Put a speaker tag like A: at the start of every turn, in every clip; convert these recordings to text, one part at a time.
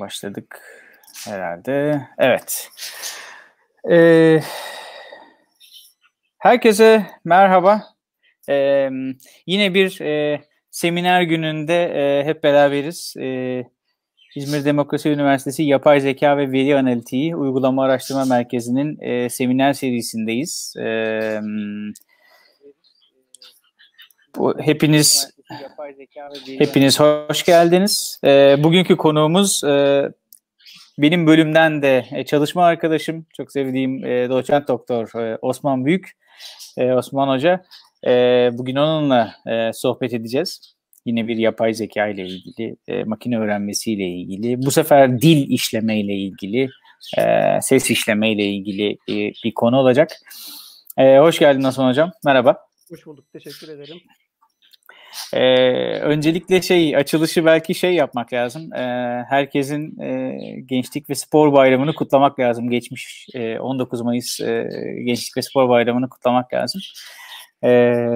A: Başladık herhalde. Evet. Ee, herkese merhaba. Ee, yine bir e, seminer gününde e, hep beraberiz. E, İzmir Demokrasi Üniversitesi Yapay Zeka ve Veri Analitiği Uygulama Araştırma Merkezi'nin e, seminer serisindeyiz. E, bu, hepiniz hepiniz hoş geldiniz. E, bugünkü konuğumuz e, benim bölümden de e, çalışma arkadaşım, çok sevdiğim e, doçent doktor e, Osman Büyük, e, Osman Hoca. E, bugün onunla e, sohbet edeceğiz. Yine bir yapay zeka ile ilgili, e, makine öğrenmesi ile ilgili, bu sefer dil işleme ile ilgili, e, ses işleme ile ilgili e, bir konu olacak. E, hoş geldin Osman Hocam, merhaba.
B: Hoş bulduk, teşekkür ederim.
A: Ee, öncelikle şey açılışı belki şey yapmak lazım. Ee, herkesin e, Gençlik ve Spor Bayramı'nı kutlamak lazım. Geçmiş e, 19 Mayıs e, Gençlik ve Spor Bayramı'nı kutlamak lazım. E,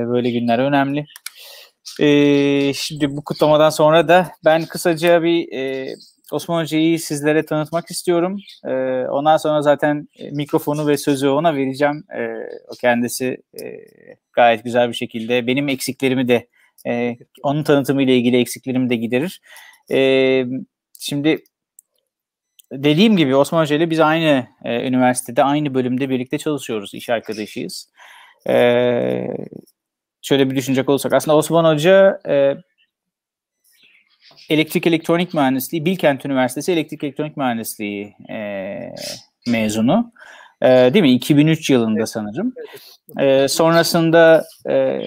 A: böyle günler önemli. E, şimdi bu kutlamadan sonra da ben kısaca bir e, Osman Hoca'yı sizlere tanıtmak istiyorum. E, ondan sonra zaten mikrofonu ve sözü ona vereceğim. E, o kendisi e, gayet güzel bir şekilde benim eksiklerimi de e, onun tanıtımı ile ilgili eksiklerimi de giderir. E, şimdi dediğim gibi Osman Hoca ile biz aynı e, üniversitede, aynı bölümde birlikte çalışıyoruz. iş arkadaşıyız. E, şöyle bir düşünecek olursak aslında Osman Hoca e, elektrik elektronik mühendisliği, Bilkent Üniversitesi elektrik elektronik mühendisliği e, mezunu. E, değil mi? 2003 yılında sanırım. E, sonrasında e,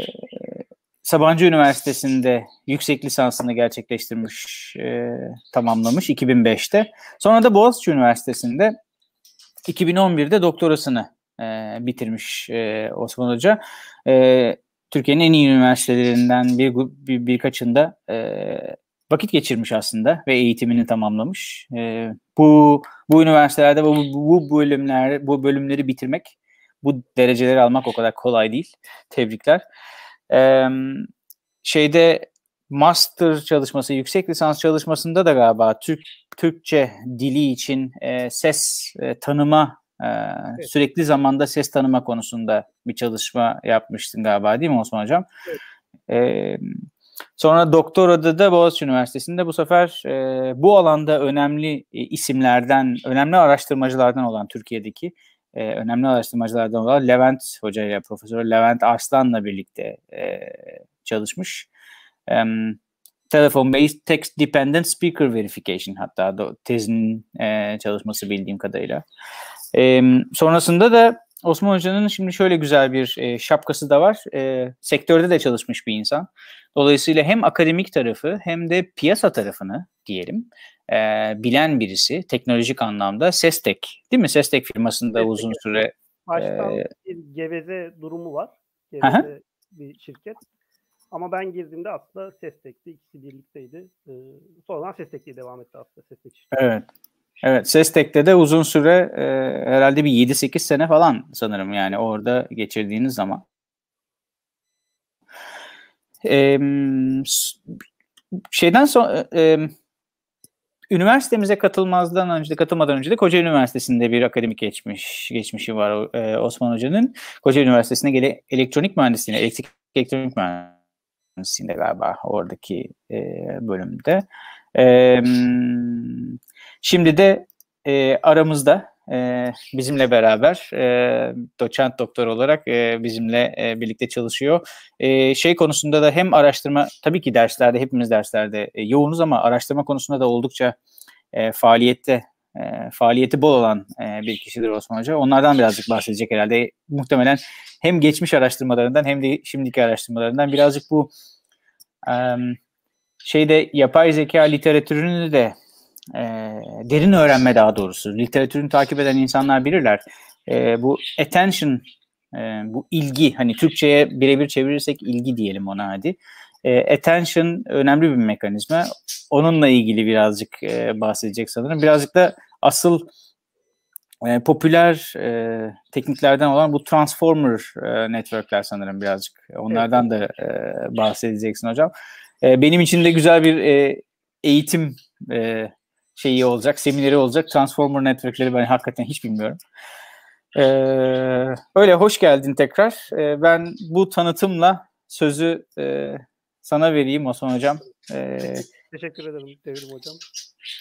A: Sabancı Üniversitesi'nde yüksek lisansını gerçekleştirmiş, e, tamamlamış 2005'te. Sonra da Boğaziçi Üniversitesi'nde 2011'de doktorasını e, bitirmiş e, Osman Hoca. E, Türkiye'nin en iyi üniversitelerinden bir, bir birkaçında e, vakit geçirmiş aslında ve eğitimini tamamlamış. E, bu bu üniversitelerde bu, bu bölümler bu bölümleri bitirmek, bu dereceleri almak o kadar kolay değil. Tebrikler. Ee, şeyde master çalışması, yüksek lisans çalışmasında da galiba Türk Türkçe dili için e, ses e, tanıma e, evet. sürekli zamanda ses tanıma konusunda bir çalışma yapmıştın galiba değil mi Osman Hocam? Evet. E, sonra doktorada da Boğaziçi Üniversitesi'nde bu sefer e, bu alanda önemli e, isimlerden, önemli araştırmacılardan olan Türkiye'deki e, önemli araştırmacılardan olan Levent Hoca ile Profesör Levent Arslan'la birlikte e, çalışmış. E, Telephone Based Text Dependent Speaker Verification hatta da tezinin e, çalışması bildiğim kadarıyla. E, sonrasında da Osman Hoca'nın şimdi şöyle güzel bir e, şapkası da var. E, sektörde de çalışmış bir insan. Dolayısıyla hem akademik tarafı hem de piyasa tarafını diyelim e, bilen birisi teknolojik anlamda Sestek değil mi? Sestek firmasında Sestek uzun süre
B: Baştan e, bir geveze durumu var. Geveze aha. bir şirket. Ama ben girdiğimde aslında Sestek'ti. İkisi birlikteydi. Ee, sonradan Sestek'te devam etti aslında. Sestek şirketi.
A: Evet. Evet Sestek'te de uzun süre e, herhalde bir 7-8 sene falan sanırım yani orada geçirdiğiniz zaman. E, şeyden sonra e, üniversitemize katılmazdan önce de katılmadan önce de Kocaeli Üniversitesi'nde bir akademik geçmiş geçmişi var e, Osman Hoca'nın. Kocaeli Üniversitesi'ne gele elektronik mühendisliğine, elektrik elektronik mühendisliğinde galiba oradaki e, bölümde. E, şimdi de e, aramızda e, bizimle beraber e, doçent doktor olarak e, bizimle e, birlikte çalışıyor. E, şey konusunda da hem araştırma tabii ki derslerde hepimiz derslerde e, yoğunuz ama araştırma konusunda da oldukça e, faaliyette e, faaliyeti bol olan e, bir kişidir Osman Hoca. Onlardan birazcık bahsedecek herhalde. Muhtemelen hem geçmiş araştırmalarından hem de şimdiki araştırmalarından birazcık bu e, şeyde yapay zeka literatürünü de e, derin öğrenme daha doğrusu literatürünü takip eden insanlar bilirler. E, bu attention e, bu ilgi hani Türkçe'ye birebir çevirirsek ilgi diyelim ona hadi. E, attention önemli bir mekanizma. Onunla ilgili birazcık e, bahsedecek sanırım. Birazcık da asıl e, popüler e, tekniklerden olan bu transformer e, networkler sanırım birazcık. Onlardan evet. da e, bahsedeceksin hocam. E, benim için de güzel bir e, eğitim e, şeyi olacak, semineri olacak. Transformer networkleri ben hakikaten hiç bilmiyorum. Ee, öyle hoş geldin tekrar. Ee, ben bu tanıtımla sözü e, sana vereyim Osman Hocam.
B: Ee, Teşekkür ederim Devrim Hocam.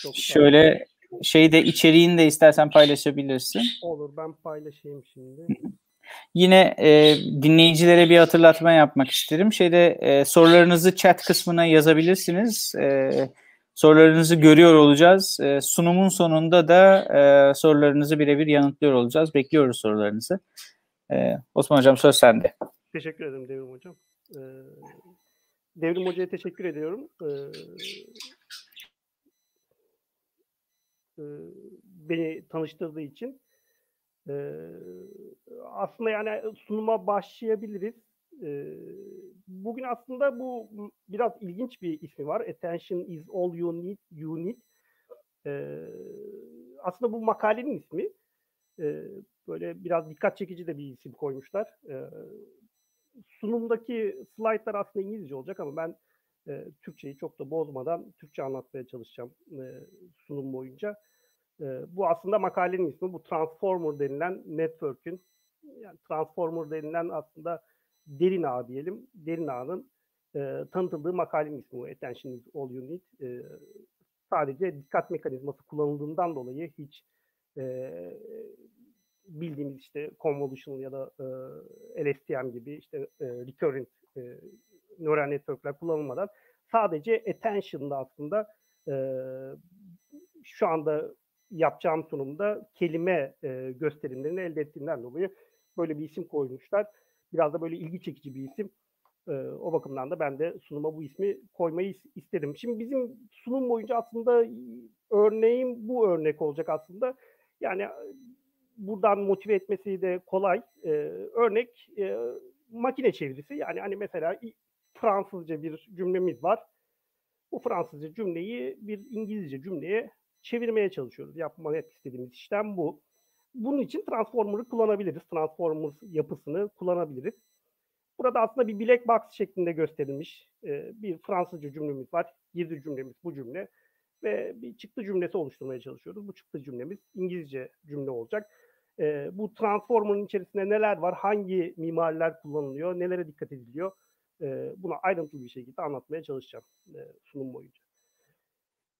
A: Çok şöyle şeyde içeriğini de istersen paylaşabilirsin.
B: Olur ben paylaşayım şimdi.
A: Yine e, dinleyicilere bir hatırlatma yapmak isterim. Şeyde e, sorularınızı chat kısmına yazabilirsiniz. E, sorularınızı görüyor olacağız. E, sunumun sonunda da e, sorularınızı birebir yanıtlıyor olacağız. Bekliyoruz sorularınızı. E, Osman Hocam söz sende.
B: Teşekkür ederim Devrim Hocam. E, Devrim Hoca'ya teşekkür ediyorum. E, beni tanıştırdığı için. E, aslında yani sunuma başlayabiliriz. E, bugün aslında bu biraz ilginç bir ismi var. Attention is all you need. You need. E, aslında bu makalenin ismi. E, böyle biraz dikkat çekici de bir isim koymuşlar. E, sunumdaki slaytlar aslında İngilizce olacak ama ben e, Türkçeyi çok da bozmadan Türkçe anlatmaya çalışacağım e, sunum boyunca. E, bu aslında makalenin ismi. Bu Transformer denilen network'ün yani Transformer denilen aslında derin ağ diyelim. Derin ağının e, tanıtıldığı makalenin ismi. Attention is all you need. E, sadece dikkat mekanizması kullanıldığından dolayı hiç e, bildiğimiz işte convolutional ya da e, LSTM gibi işte e, recurrent e, neural network'ler kullanılmadan sadece attention'da aslında e, şu anda yapacağım sunumda kelime e, gösterimlerini elde ettiğinden dolayı böyle bir isim koymuşlar. Biraz da böyle ilgi çekici bir isim. E, o bakımdan da ben de sunuma bu ismi koymayı istedim. Şimdi bizim sunum boyunca aslında örneğim bu örnek olacak aslında. Yani buradan motive etmesi de kolay. E, örnek e, makine çevirisi. Yani hani mesela Fransızca bir cümlemiz var. Bu Fransızca cümleyi bir İngilizce cümleye çevirmeye çalışıyoruz. Yapmak istediğimiz işlem bu. Bunun için Transformer'ı kullanabiliriz. Transformer yapısını kullanabiliriz. Burada aslında bir black box şeklinde gösterilmiş e, bir Fransızca cümlemiz var. Girdi cümlemiz bu cümle. Ve bir çıktı cümlesi oluşturmaya çalışıyoruz. Bu çıktı cümlemiz İngilizce cümle olacak. E, bu Transformer'ın içerisinde neler var, hangi mimariler kullanılıyor, nelere dikkat ediliyor e, buna ayrıntılı bir şekilde anlatmaya çalışacağım sunum boyunca.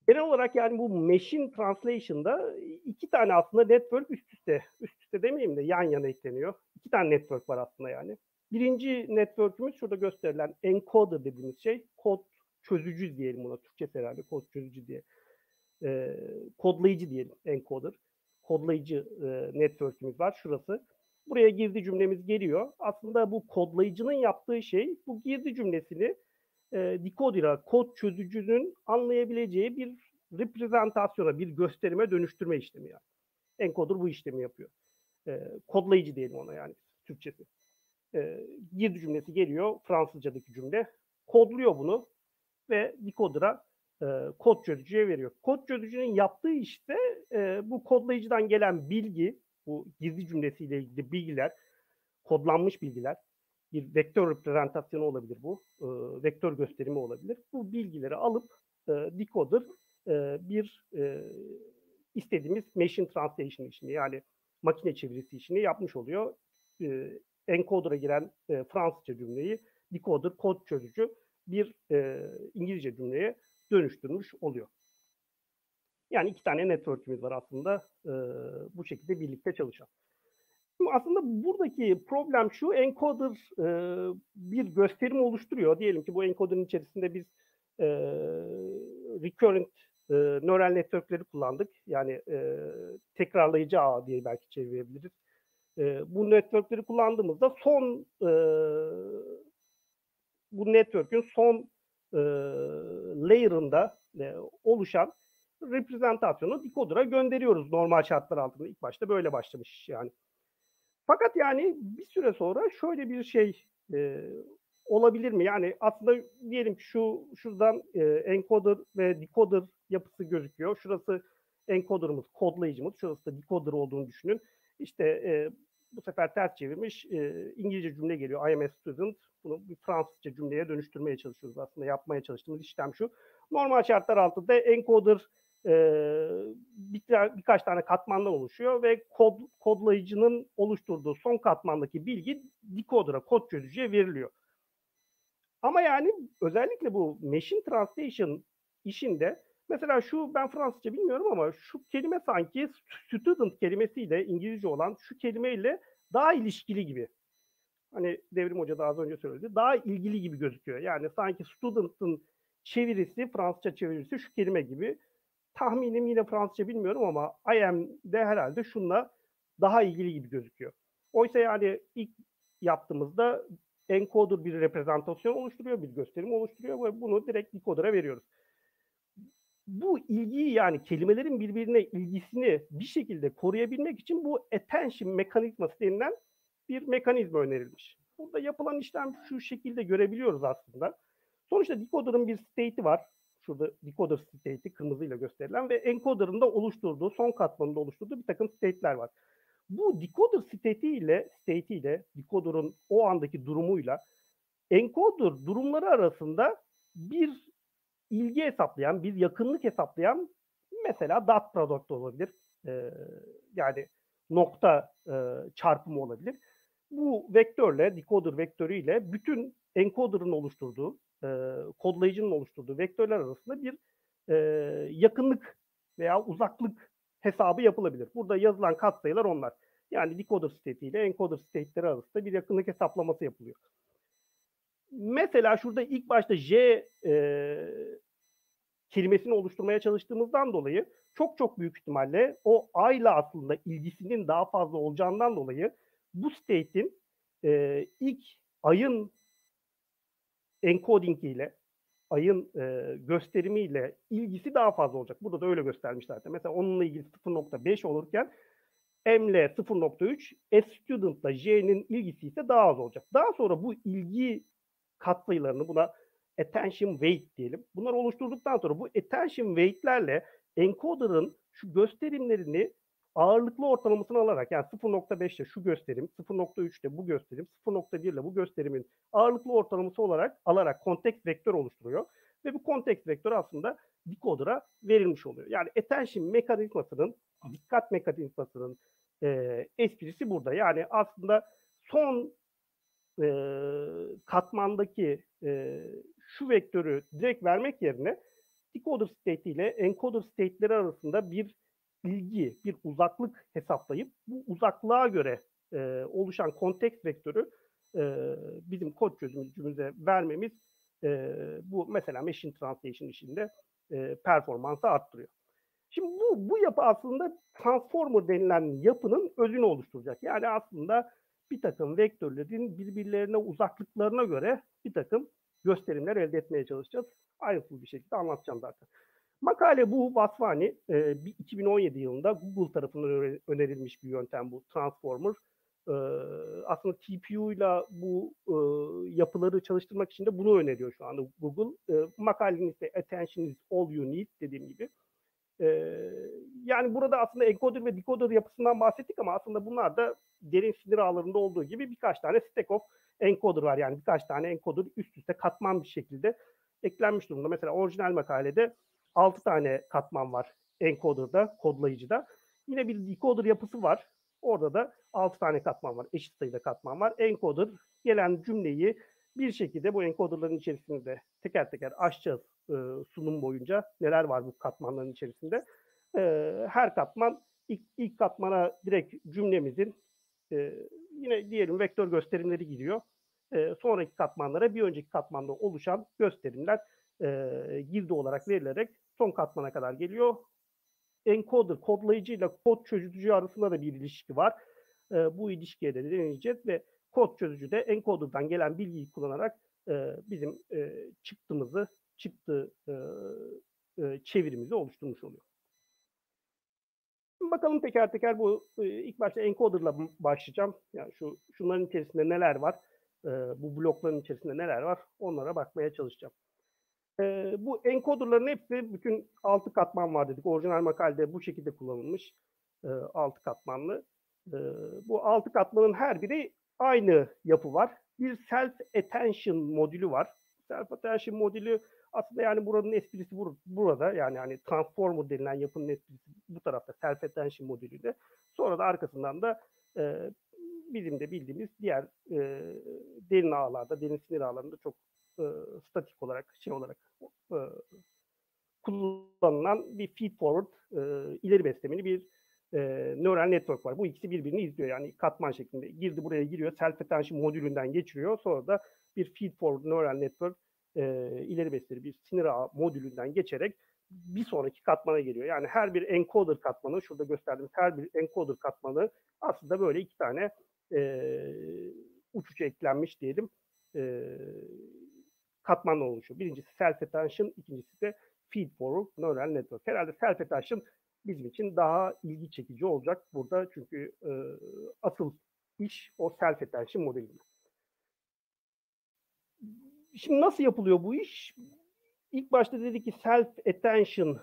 B: Genel olarak yani bu machine translation'da iki tane aslında network üst üste, üst üste demeyeyim de yan yana ekleniyor. İki tane network var aslında yani. Birinci network'ümüz şurada gösterilen encoder dediğimiz şey. Kod çözücü diyelim buna. Türkçe herhalde kod çözücü diye. E, kodlayıcı diyelim encoder. Kodlayıcı e, network'ümüz var. Şurası. Buraya girdi cümlemiz geliyor. Aslında bu kodlayıcının yaptığı şey bu girdi cümlesini e, decoder'a, kod çözücünün anlayabileceği bir reprezentasyona, bir gösterime dönüştürme işlemi yani. Encoder bu işlemi yapıyor. E, kodlayıcı diyelim ona yani Türkçesi. E, girdi cümlesi geliyor, Fransızcadaki cümle. Kodluyor bunu ve decoder'a e, kod çözücüye veriyor. Kod çözücünün yaptığı işte e, bu kodlayıcıdan gelen bilgi, bu gizli cümlesiyle ilgili bilgiler, kodlanmış bilgiler, bir vektör reprezentasyonu olabilir bu, e, vektör gösterimi olabilir. Bu bilgileri alıp e, decoder e, bir e, istediğimiz machine translation işini yani makine çevirisi işini yapmış oluyor. E, encoder'a giren e, Fransızca cümleyi decoder kod çözücü bir e, İngilizce cümleye dönüştürmüş oluyor. Yani iki tane network'ümüz var aslında e, bu şekilde birlikte çalışan. Şimdi aslında buradaki problem şu, encoder e, bir gösterim oluşturuyor. Diyelim ki bu encoder'ın içerisinde biz e, recurrent e, neural network'leri kullandık. Yani e, tekrarlayıcı ağ diye belki çevirebiliriz. E, bu network'leri kullandığımızda son e, bu network'ün son e, layer'ında e, oluşan reprezentasyonu decoder'a gönderiyoruz normal şartlar altında. İlk başta böyle başlamış yani. Fakat yani bir süre sonra şöyle bir şey e, olabilir mi? Yani aslında diyelim şu şuradan e, encoder ve decoder yapısı gözüküyor. Şurası encoder'ımız, kodlayıcımız. Şurası da decoder olduğunu düşünün. İşte e, bu sefer ters çevirmiş e, İngilizce cümle geliyor. I am a student. Bunu bir Fransızca cümleye dönüştürmeye çalışıyoruz aslında. Yapmaya çalıştığımız işlem şu. Normal şartlar altında encoder e, bir, birkaç tane katmandan oluşuyor ve kod, kodlayıcının oluşturduğu son katmandaki bilgi decoder'a, kod çözücüye veriliyor. Ama yani özellikle bu machine translation işinde mesela şu ben Fransızca bilmiyorum ama şu kelime sanki student kelimesiyle İngilizce olan şu kelimeyle daha ilişkili gibi. Hani Devrim Hoca da az önce söyledi. Daha ilgili gibi gözüküyor. Yani sanki student'ın çevirisi, Fransızca çevirisi şu kelime gibi. Tahminim yine Fransızca bilmiyorum ama I am de herhalde şunla daha ilgili gibi gözüküyor. Oysa yani ilk yaptığımızda encoder bir reprezentasyon oluşturuyor, bir gösterim oluşturuyor ve bunu direkt decoder'a veriyoruz. Bu ilgiyi yani kelimelerin birbirine ilgisini bir şekilde koruyabilmek için bu attention mekanizması denilen bir mekanizma önerilmiş. Burada yapılan işlem şu şekilde görebiliyoruz aslında. Sonuçta decoder'ın bir state'i var. Şurada decoder state'i kırmızıyla gösterilen ve encoder'ın da oluşturduğu, son katmanında oluşturduğu bir takım state'ler var. Bu decoder state ile, state ile decoder'ın o andaki durumuyla encoder durumları arasında bir ilgi hesaplayan, bir yakınlık hesaplayan mesela dot product olabilir. Ee, yani nokta e, çarpımı olabilir. Bu vektörle, decoder vektörüyle bütün encoder'ın oluşturduğu, e, kodlayıcının oluşturduğu vektörler arasında bir e, yakınlık veya uzaklık hesabı yapılabilir. Burada yazılan katsayılar onlar. Yani decoder state ile encoder state'leri arasında bir yakınlık hesaplaması yapılıyor. Mesela şurada ilk başta J e, kelimesini oluşturmaya çalıştığımızdan dolayı çok çok büyük ihtimalle o A ile aslında ilgisinin daha fazla olacağından dolayı bu state'in e, ilk ayın encoding ile ayın e, gösterimiyle ilgisi daha fazla olacak. Burada da öyle göstermişler. Mesela onunla ilgili 0.5 olurken M ile 0.3, S student ile J'nin ilgisi ise daha az olacak. Daha sonra bu ilgi katsayılarını buna attention weight diyelim. Bunları oluşturduktan sonra bu attention weight'lerle encoder'ın şu gösterimlerini ağırlıklı ortalamasını alarak yani 0.5 ile şu gösterim, 0.3 ile bu gösterim, 0.1 ile bu gösterimin ağırlıklı ortalaması olarak alarak kontekst vektör oluşturuyor. Ve bu kontekst vektör aslında decoder'a verilmiş oluyor. Yani attention mekanizmasının, dikkat mekanizmasının e, esprisi burada. Yani aslında son e, katmandaki e, şu vektörü direkt vermek yerine decoder state ile encoder state'leri arasında bir ilgi, bir uzaklık hesaplayıp bu uzaklığa göre e, oluşan kontekst vektörü e, bizim kod çözümcümüze vermemiz e, bu mesela machine translation işinde e, performansı arttırıyor. Şimdi bu, bu yapı aslında transformer denilen yapının özünü oluşturacak. Yani aslında bir takım vektörlerin birbirlerine uzaklıklarına göre bir takım gösterimler elde etmeye çalışacağız. Ayrıntılı bir şekilde anlatacağım zaten. Makale bu Vasvani e, 2017 yılında Google tarafından önerilmiş bir yöntem bu Transformer. E, aslında TPU ile bu e, yapıları çalıştırmak için de bunu öneriyor şu anda Google. E, makalenin ise Attention is all you need dediğim gibi. E, yani burada aslında encoder ve decoder yapısından bahsettik ama aslında bunlar da derin sinir ağlarında olduğu gibi birkaç tane stack of encoder var. Yani birkaç tane encoder üst üste katman bir şekilde eklenmiş durumda. Mesela orijinal makalede 6 tane katman var encoder'da, kodlayıcıda. Yine bir decoder yapısı var. Orada da 6 tane katman var. Eşit sayıda katman var. Encoder gelen cümleyi bir şekilde bu encoder'ların içerisinde teker teker açacağız e, sunum boyunca. Neler var bu katmanların içerisinde. E, her katman ilk, ilk katmana direkt cümlemizin e, yine diyelim vektör gösterimleri gidiyor. E, sonraki katmanlara bir önceki katmanda oluşan gösterimler e, girdi olarak verilerek son katmana kadar geliyor. Encoder kodlayıcı ile kod çözücü arasında da bir ilişki var. E, bu ilişkiye de deneyeceğiz ve kod çözücü de encoder'dan gelen bilgiyi kullanarak e, bizim e, çıktımızı, çıktı e, e, çevirimizi oluşturmuş oluyor. Bakalım teker teker bu e, ilk başta encoder'la başlayacağım. Yani şu şunların içerisinde neler var? E, bu blokların içerisinde neler var? Onlara bakmaya çalışacağım. E, bu encoder'ların hepsi bütün altı katman var dedik. Orijinal makalede bu şekilde kullanılmış. E, altı katmanlı. E, bu altı katmanın her biri aynı yapı var. Bir self attention modülü var. Self attention modülü Aslında yani buranın esprisi bur- burada yani hani transformer denilen yapının esprisi bu tarafta self attention modülünde. Sonra da arkasından da e, bizim de bildiğimiz diğer e, derin ağlarda, derin sinir ağlarında çok e, statik olarak şey olarak e, kullanılan bir feed forward e, ileri beslemeli bir e, neural network var. Bu ikisi birbirini izliyor. Yani katman şeklinde girdi buraya giriyor. Self attention modülünden geçiriyor. Sonra da bir feed forward neural network e, ileri besleri bir sinir ağı modülünden geçerek bir sonraki katmana geliyor. Yani her bir encoder katmanı, şurada gösterdiğimiz her bir encoder katmanı aslında böyle iki tane e, uç uça eklenmiş diyelim e, katmanla oluşuyor. Birincisi self attention, ikincisi de feed forward neural network. Herhalde self attention bizim için daha ilgi çekici olacak burada çünkü e, asıl iş o self attention modelinde. Şimdi nasıl yapılıyor bu iş? İlk başta dedik ki self attention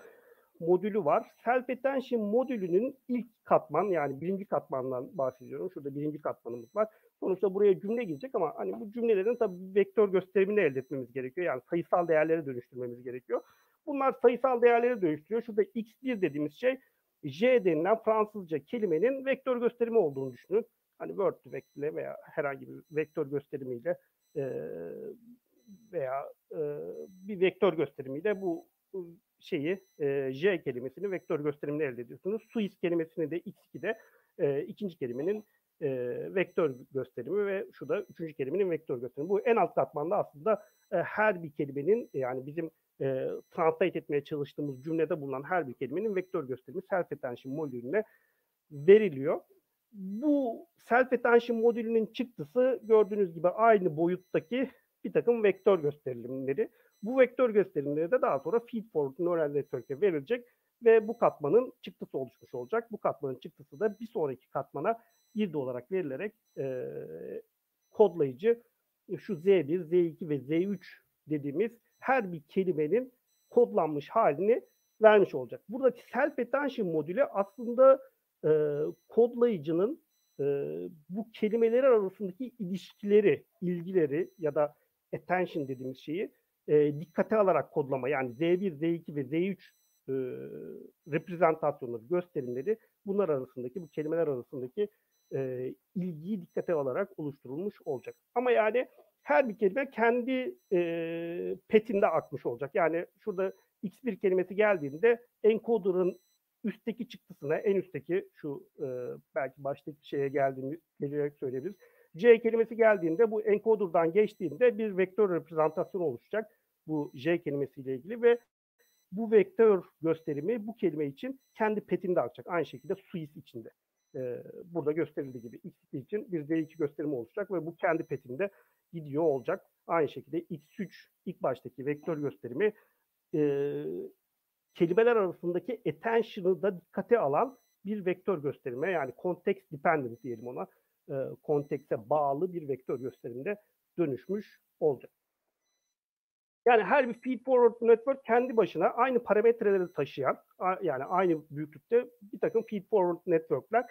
B: modülü var. Self attention modülünün ilk katman yani birinci katmandan bahsediyorum. Şurada birinci katmanımız var. Sonuçta buraya cümle girecek ama hani bu cümlelerin tabii vektör gösterimini elde etmemiz gerekiyor. Yani sayısal değerlere dönüştürmemiz gerekiyor. Bunlar sayısal değerleri dönüştürüyor. Şurada x1 dediğimiz şey j denilen Fransızca kelimenin vektör gösterimi olduğunu düşünün. Hani word vector veya herhangi bir vektör gösterimiyle e, veya e, bir vektör gösterimiyle bu şeyi e, j kelimesini vektör gösterimini elde ediyorsunuz. Suis kelimesini de x2'de e, ikinci kelimenin e, vektör gösterimi ve şu da üçüncü kelimenin vektör gösterimi. Bu en alt katmanda aslında e, her bir kelimenin yani bizim e, translate etmeye çalıştığımız cümlede bulunan her bir kelimenin vektör gösterimi self attention modülüne veriliyor. Bu self attention modülünün çıktısı gördüğünüz gibi aynı boyuttaki bir takım vektör gösterimleri. Bu vektör gösterimleri de daha sonra feed forward neural network'e verilecek ve bu katmanın çıktısı oluşmuş olacak. Bu katmanın çıktısı da bir sonraki katmana girdi olarak verilerek e, kodlayıcı şu Z1, Z2 ve Z3 dediğimiz her bir kelimenin kodlanmış halini vermiş olacak. Buradaki self attention modülü aslında e, kodlayıcının e, bu kelimeler arasındaki ilişkileri, ilgileri ya da attention dediğimiz şeyi e, dikkate alarak kodlama yani Z1, Z2 ve Z3 e, reprezentasyonları, gösterimleri bunlar arasındaki, bu kelimeler arasındaki e, ilgiyi dikkate alarak oluşturulmuş olacak. Ama yani her bir kelime kendi e, petinde akmış olacak. Yani şurada x1 kelimesi geldiğinde encoder'ın üstteki çıktısına, en üstteki şu e, belki baştaki şeye geldiğini gelerek söyleyebiliriz. C kelimesi geldiğinde bu encoder'dan geçtiğinde bir vektör reprezentasyon oluşacak bu J kelimesiyle ilgili ve bu vektör gösterimi bu kelime için kendi petinde akacak. Aynı şekilde suis içinde. Ee, burada gösterildiği gibi x için bir D2 gösterimi oluşacak ve bu kendi petinde gidiyor olacak. Aynı şekilde x3 ilk baştaki vektör gösterimi e, kelimeler arasındaki attention'ı da dikkate alan bir vektör gösterime yani context dependent diyelim ona e, kontekste bağlı bir vektör gösteriminde dönüşmüş olacak. Yani her bir feed forward network kendi başına aynı parametreleri taşıyan yani aynı büyüklükte bir takım feed forward networkler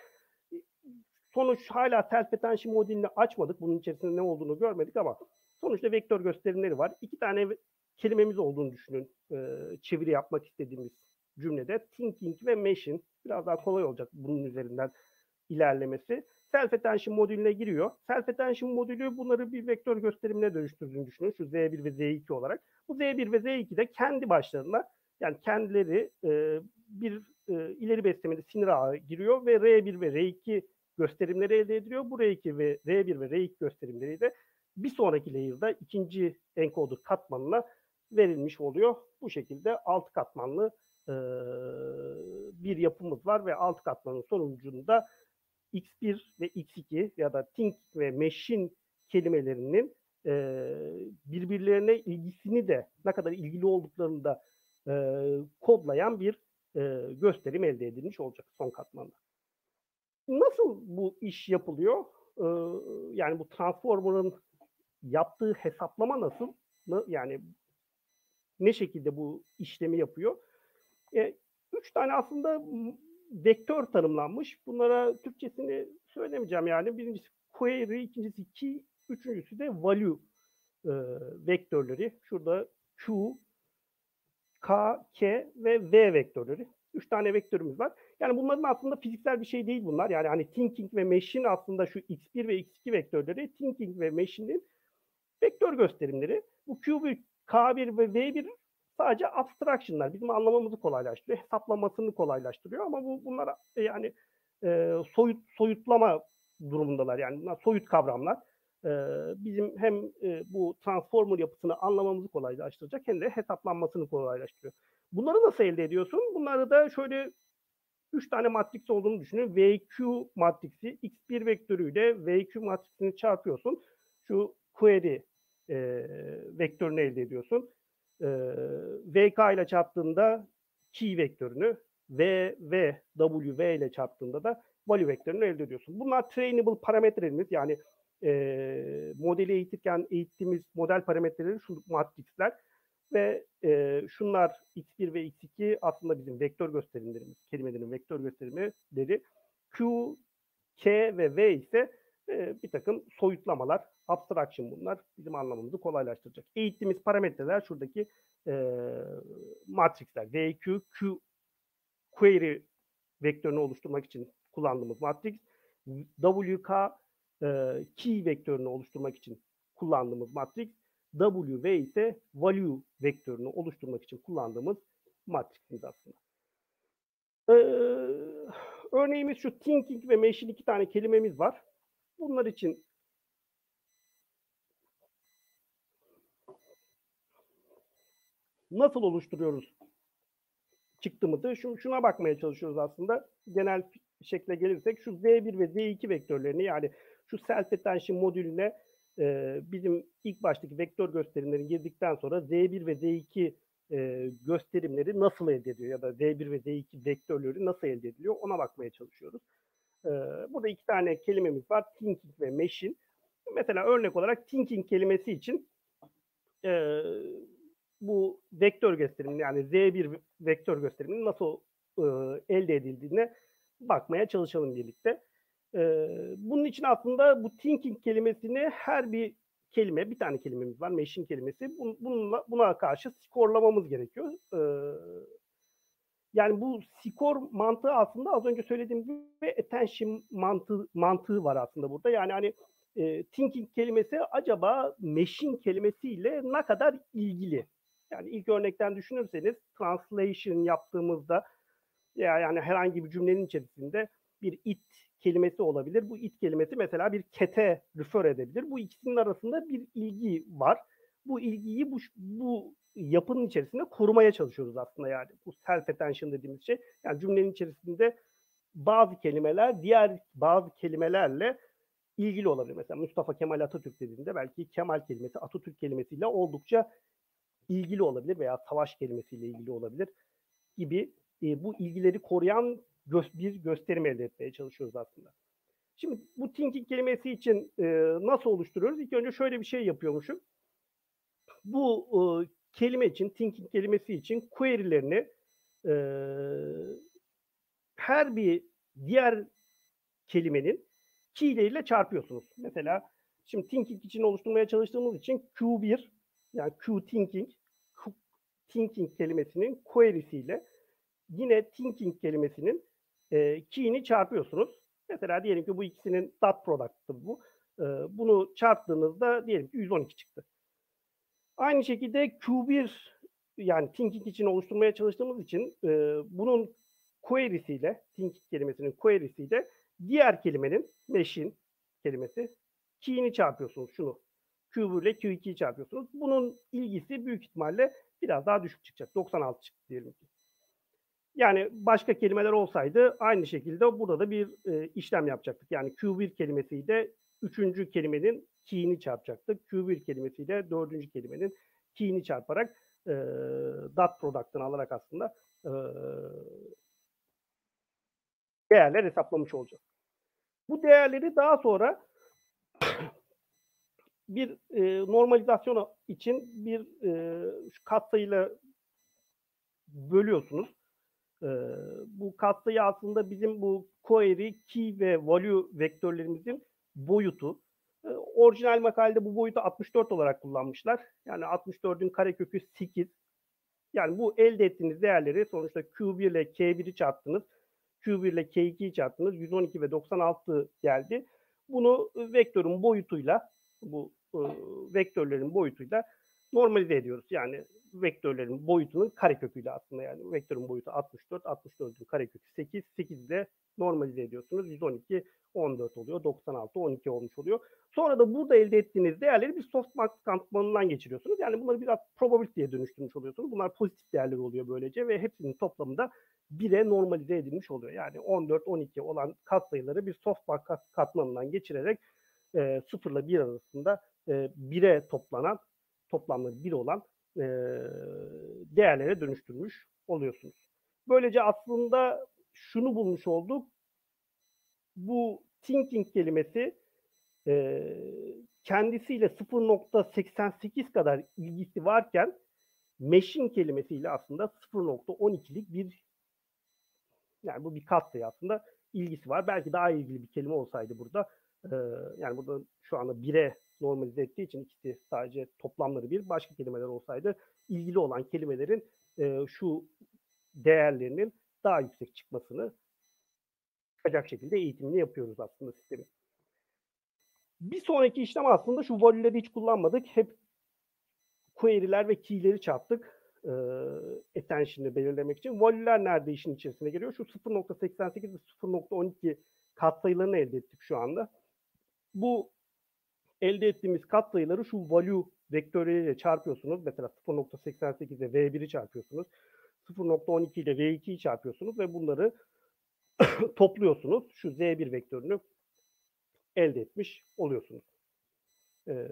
B: sonuç hala attention modelini açmadık. Bunun içerisinde ne olduğunu görmedik ama sonuçta vektör gösterimleri var. İki tane kelimemiz olduğunu düşünün e, çeviri yapmak istediğimiz cümlede. Thinking ve machine biraz daha kolay olacak bunun üzerinden ilerlemesi. Self attention modülüne giriyor. Self attention modülü bunları bir vektör gösterimine dönüştürdüğünü düşünün. Şu Z1 ve Z2 olarak. Bu Z1 ve Z2 de kendi başlarına yani kendileri e, bir e, ileri beslemeli sinir ağı giriyor ve R1 ve R2 gösterimleri elde ediliyor. Bu R2 ve R1 ve R2 gösterimleri de bir sonraki layer'da ikinci encoder katmanına verilmiş oluyor. Bu şekilde alt katmanlı e, bir yapımız var ve alt katmanın sonucunda X1 ve X2 ya da think ve machine kelimelerinin e, birbirlerine ilgisini de ne kadar ilgili olduklarını da e, kodlayan bir e, gösterim elde edilmiş olacak son katmanda. Nasıl bu iş yapılıyor? E, yani bu transformer'ın yaptığı hesaplama nasıl? Yani ne şekilde bu işlemi yapıyor? E, üç tane aslında vektör tanımlanmış. Bunlara Türkçesini söylemeyeceğim yani. Birincisi query, ikincisi key, üçüncüsü de value e, vektörleri. Şurada Q, K, K ve V vektörleri. Üç tane vektörümüz var. Yani bunların aslında fiziksel bir şey değil bunlar. Yani hani thinking ve machine aslında şu x1 ve x2 vektörleri thinking ve machine'in vektör gösterimleri. Bu Q1, K1 ve V1 sadece abstraction'lar. Bizim anlamamızı kolaylaştırıyor. Hesaplamasını kolaylaştırıyor ama bu bunlar e, yani e, soyut soyutlama durumundalar. Yani soyut kavramlar. E, bizim hem e, bu transformer yapısını anlamamızı kolaylaştıracak hem de hesaplanmasını kolaylaştırıyor. Bunları nasıl elde ediyorsun? Bunları da şöyle 3 tane matris olduğunu düşünün. VQ matrisi X1 vektörüyle VQ matrisini çarpıyorsun. Şu query e, vektörünü elde ediyorsun. E, VK ile çarptığında key vektörünü V, V, W, ile çarptığında da value vektörünü elde ediyorsun. Bunlar trainable parametrelerimiz yani e, modeli eğitirken eğittiğimiz model parametreleri şu matrisler ve e, şunlar x1 ve x2 aslında bizim vektör gösterimlerimiz, kelimelerin vektör gösterimleri. Q, K ve V ise e, bir takım soyutlamalar, abstraction bunlar bizim anlamamızı kolaylaştıracak. Eğittiğimiz parametreler şuradaki e, matrixler. VQ, Q, query vektörünü oluşturmak için kullandığımız matrix. WK, e, key vektörünü oluşturmak için kullandığımız matrix. WV ise value vektörünü oluşturmak için kullandığımız matriximiz aslında. Ee, örneğimiz şu thinking ve machine iki tane kelimemiz var. Bunlar için nasıl oluşturuyoruz çıktığımızı şu, şuna bakmaya çalışıyoruz aslında. Genel şekle gelirsek şu Z1 ve Z2 vektörlerini yani şu self attention modülüne e, bizim ilk baştaki vektör gösterimlerini girdikten sonra Z1 ve Z2 e, gösterimleri nasıl elde ediyor ya da Z1 ve Z2 vektörleri nasıl elde ediliyor ona bakmaya çalışıyoruz. E, burada iki tane kelimemiz var. Thinking ve machine. Mesela örnek olarak thinking kelimesi için e, bu vektör gösterimini yani Z1 vektör gösteriminin nasıl e, elde edildiğine bakmaya çalışalım birlikte. E, bunun için aslında bu thinking kelimesini her bir kelime, bir tane kelimemiz var, machine kelimesi. Bununla, buna karşı skorlamamız gerekiyor. Yani bu skor mantığı aslında az önce söylediğim gibi attention mantığı, mantığı var aslında burada. Yani hani e, thinking kelimesi acaba machine kelimesiyle ne kadar ilgili? Yani ilk örnekten düşünürseniz translation yaptığımızda yani herhangi bir cümlenin içerisinde bir it kelimesi olabilir. Bu it kelimesi mesela bir kete refer edebilir. Bu ikisinin arasında bir ilgi var. Bu ilgiyi bu, bu yapının içerisinde korumaya çalışıyoruz aslında yani. Bu self attention dediğimiz şey. Yani cümlenin içerisinde bazı kelimeler diğer bazı kelimelerle ilgili olabilir. Mesela Mustafa Kemal Atatürk dediğinde belki Kemal kelimesi Atatürk kelimesiyle oldukça ilgili olabilir veya savaş kelimesiyle ilgili olabilir gibi e, bu ilgileri koruyan gö bir gösterim elde etmeye çalışıyoruz aslında. Şimdi bu thinking kelimesi için e, nasıl oluşturuyoruz? İlk önce şöyle bir şey yapıyormuşum. Bu e, kelime için, thinking kelimesi için query'lerini e, her bir diğer kelimenin keyleriyle çarpıyorsunuz. Mesela şimdi thinking için oluşturmaya çalıştığımız için Q1 yani Q thinking thinking kelimesinin query'siyle yine thinking kelimesinin e, key'ini çarpıyorsunuz. Mesela diyelim ki bu ikisinin dot product'ı bu. E, bunu çarptığınızda diyelim ki 112 çıktı. Aynı şekilde Q1 yani thinking için oluşturmaya çalıştığımız için e, bunun query'siyle, thinking kelimesinin query'siyle diğer kelimenin machine kelimesi key'ini çarpıyorsunuz şunu. Q1 ile Q2'yi çarpıyorsunuz. Bunun ilgisi büyük ihtimalle biraz daha düşük çıkacak. 96 çıktı diyelim ki. Yani başka kelimeler olsaydı aynı şekilde burada da bir e, işlem yapacaktık. Yani Q1 kelimesiyle üçüncü kelimenin key'ini çarpacaktık. Q1 kelimesiyle dördüncü kelimenin key'ini çarparak e, dot product'ını alarak aslında e, değerler hesaplamış olacağız. Bu değerleri daha sonra bir e, normalizasyon için bir e, katsayıyla bölüyorsunuz. E, bu katsayı aslında bizim bu query, key ve value vektörlerimizin boyutu. E, orijinal makalede bu boyutu 64 olarak kullanmışlar. Yani 64'ün karekökü 8. Yani bu elde ettiğiniz değerleri sonuçta Q1 ile K1'i çarptınız. Q1 ile K2'yi çarptınız. 112 ve 96 geldi. Bunu vektörün boyutuyla bu e, vektörlerin boyutuyla normalize ediyoruz. Yani vektörlerin boyutunun kareköküyle aslında yani vektörün boyutu 64, 64'ün karekökü 8, 8 ile normalize ediyorsunuz. 112, 14 oluyor, 96, 12 olmuş oluyor. Sonra da burada elde ettiğiniz değerleri bir softmax katmanından geçiriyorsunuz. Yani bunları biraz probability'ye dönüştürmüş oluyorsunuz. Bunlar pozitif değerler oluyor böylece ve hepsinin toplamında 1'e normalize edilmiş oluyor. Yani 14, 12 olan katsayıları bir softmax katmanından geçirerek e, 0 ile 1 arasında e, 1'e toplanan toplamları 1 olan e, değerlere dönüştürmüş oluyorsunuz. Böylece aslında şunu bulmuş olduk. Bu thinking kelimesi e, kendisiyle 0.88 kadar ilgisi varken machine kelimesiyle aslında 0.12'lik bir yani bu bir katsayı aslında ilgisi var. Belki daha ilgili bir kelime olsaydı burada e, yani burada şu anda 1'e normalize ettiği için ikisi sadece toplamları bir. Başka kelimeler olsaydı ilgili olan kelimelerin e, şu değerlerinin daha yüksek çıkmasını çıkacak şekilde eğitimini yapıyoruz aslında sistemi. Bir sonraki işlem aslında şu valüleri hiç kullanmadık. Hep query'ler ve key'leri çarptık. E, attention'ı belirlemek için. Valüler nerede işin içerisine giriyor? Şu 0.88 ve 0.12 katsayılarını elde ettik şu anda. Bu elde ettiğimiz katsayıları şu value vektörleriyle çarpıyorsunuz. Mesela 0.88 ile V1'i çarpıyorsunuz. 0.12 ile V2'yi çarpıyorsunuz ve bunları topluyorsunuz. Şu Z1 vektörünü elde etmiş oluyorsunuz. Ee,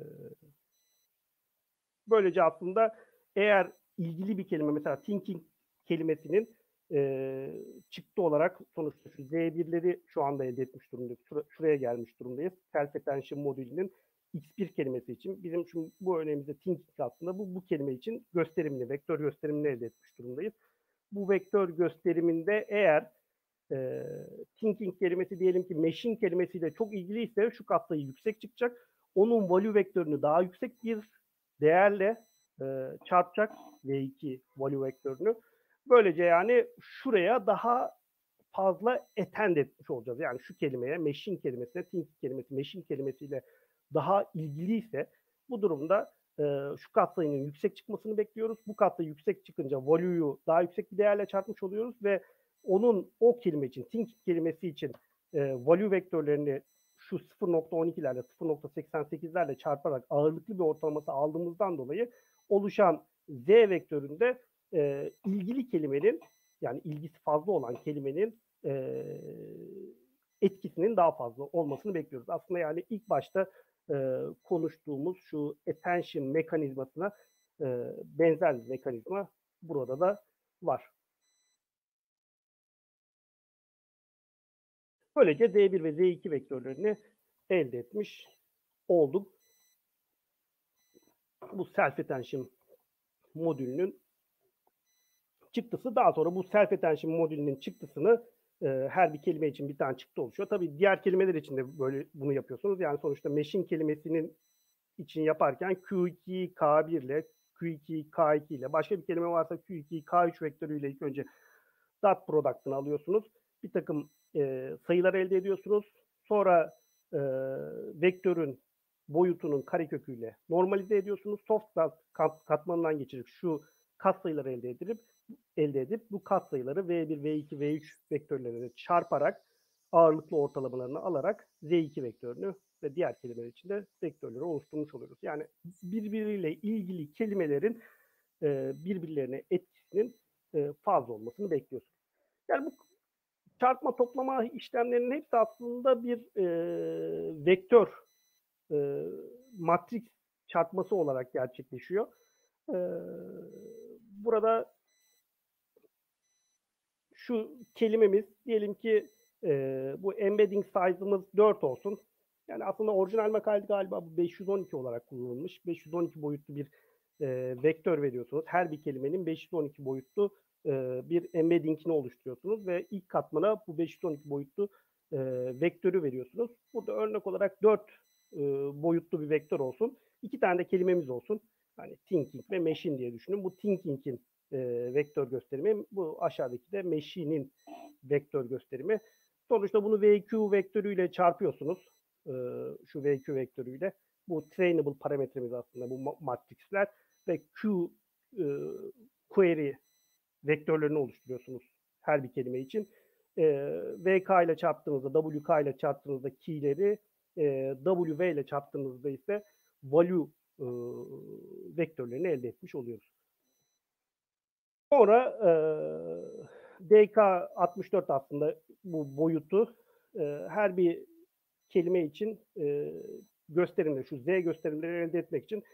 B: böylece aslında eğer ilgili bir kelime mesela thinking kelimesinin e, çıktı olarak sonuçta şu Z1'leri şu anda elde etmiş durumdayız. Şur- şuraya gelmiş durumdayız. Self attention modülünün X1 kelimesi için bizim şimdi bu örneğimizde thinking aslında bu, bu kelime için gösterimli, vektör gösterimini elde etmiş durumdayız. Bu vektör gösteriminde eğer e, thinking kelimesi diyelim ki machine kelimesiyle çok ilgiliyse şu katsayı yüksek çıkacak. Onun value vektörünü daha yüksek bir değerle e, çarpacak V2 value vektörünü. Böylece yani şuraya daha fazla attend etmiş olacağız. Yani şu kelimeye, machine kelimesine, thinking kelimesi, machine kelimesiyle daha ilgiliyse bu durumda e, şu katsayının yüksek çıkmasını bekliyoruz. Bu katsayı yüksek çıkınca value'yu daha yüksek bir değerle çarpmış oluyoruz ve onun o kelime için, think kelimesi için e, value vektörlerini şu 0.12'lerle 0.88'lerle çarparak ağırlıklı bir ortalaması aldığımızdan dolayı oluşan z vektöründe e, ilgili kelimenin yani ilgisi fazla olan kelimenin e, etkisinin daha fazla olmasını bekliyoruz. Aslında yani ilk başta e, konuştuğumuz şu attention mekanizmasına e, benzer bir mekanizma burada da var. Böylece Z1 ve Z2 vektörlerini elde etmiş olduk. Bu self attention modülünün çıktısı daha sonra bu self attention modülünün çıktısını e, her bir kelime için bir tane çıktı oluşuyor. Tabii diğer kelimeler için de böyle bunu yapıyorsunuz. Yani sonuçta machine kelimesinin için yaparken Q2, K1 ile Q2, K2 ile başka bir kelime varsa Q2, K3 vektörüyle ilk önce dot product'ını alıyorsunuz. Bir takım e, sayılar elde ediyorsunuz. Sonra e, vektörün boyutunun kareköküyle normalize ediyorsunuz. Soft kat, katmanından geçirip şu kat sayıları elde edilip elde edip bu kat sayıları V1, V2, V3 vektörlerine çarparak ağırlıklı ortalamalarını alarak Z2 vektörünü ve diğer kelimeler için de vektörleri oluşturmuş oluyoruz. Yani birbiriyle ilgili kelimelerin e, birbirlerine etkisinin e, fazla olmasını bekliyorsunuz. Yani bu çarpma toplama işlemlerinin hepsi aslında bir e, vektör e, matris çarpması olarak gerçekleşiyor. E, burada şu kelimemiz diyelim ki e, bu embedding size'ımız 4 olsun. Yani aslında orijinal makalede galiba bu 512 olarak kullanılmış. 512 boyutlu bir e, vektör veriyorsunuz. Her bir kelimenin 512 boyutlu e, bir embedding'ini oluşturuyorsunuz ve ilk katmana bu 512 boyutlu e, vektörü veriyorsunuz. Burada örnek olarak 4 e, boyutlu bir vektör olsun. İki tane de kelimemiz olsun. Hani thinking ve machine diye düşünün. Bu thinking'in e, vektör gösterimi. Bu aşağıdaki de machine'in vektör gösterimi. Sonuçta bunu VQ vektörüyle çarpıyorsunuz. E, şu VQ vektörüyle. Bu trainable parametremiz aslında bu matrixler ve Q e, query vektörlerini oluşturuyorsunuz her bir kelime için. E, VK ile çarptığınızda, WK ile çarptığınızda key'leri, e, WV ile çarptığınızda ise value e, vektörlerini elde etmiş oluyoruz. Sonra e, DK64 aslında bu boyutu e, her bir kelime için e, gösterimleri, şu Z gösterimleri elde etmek için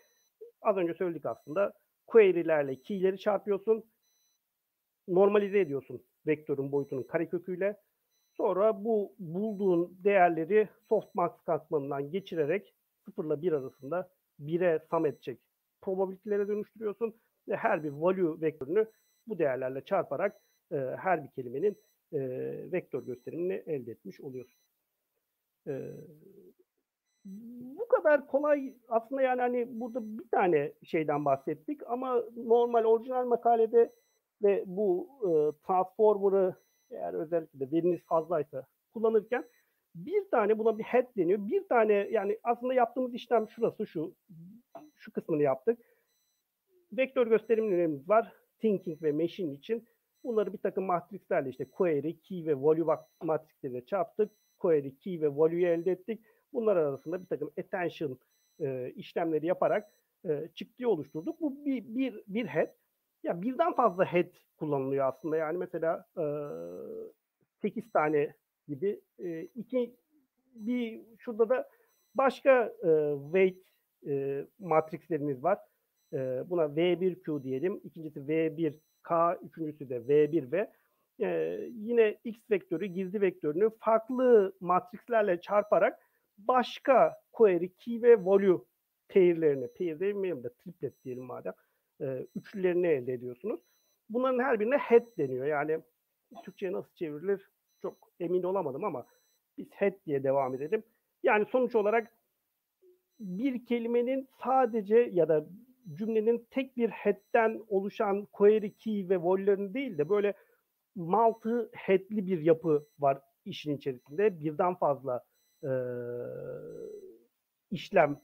B: az önce söyledik aslında query'lerle key'leri çarpıyorsun, normalize ediyorsun vektörün boyutunun kareköküyle. Sonra bu bulduğun değerleri softmax katmanından geçirerek 0 ile 1 arasında 1'e sum edecek probabilitelere dönüştürüyorsun ve her bir value vektörünü bu değerlerle çarparak e, her bir kelimenin e, vektör gösterimini elde etmiş oluyorsun. E, bu kadar kolay aslında yani hani burada bir tane şeyden bahsettik ama normal orijinal makalede ve bu e, transformer'ı eğer özellikle de veriniz fazlaysa kullanırken bir tane buna bir head deniyor. Bir tane yani aslında yaptığımız işlem şurası şu şu kısmını yaptık. Vektör gösterimlerimiz var. Thinking ve machine için. Bunları bir takım matrislerle işte query, key ve value matrisleriyle çarptık. Query, key ve value'yu elde ettik. Bunlar arasında bir takım attention e, işlemleri yaparak e, çıktıyı oluşturduk. Bu bir, bir, bir head. Ya birden fazla head kullanılıyor aslında. Yani mesela e, 8 tane gibi e, iki bir şurada da başka e, weight e, matrixlerimiz var. E, buna V1Q diyelim. İkincisi V1K, üçüncüsü de V1V. E, yine X vektörü, gizli vektörünü farklı matrixlerle çarparak başka query, key ve value pairlerini, pair demeyelim de triplet diyelim madem, e, üçlülerini elde ediyorsunuz. Bunların her birine head deniyor. Yani Türkçe'ye nasıl çevrilir çok emin olamadım ama biz head diye devam edelim. Yani sonuç olarak bir kelimenin sadece ya da cümlenin tek bir head'den oluşan query key ve vollerini değil de böyle multi head'li bir yapı var işin içerisinde. Birden fazla e, işlem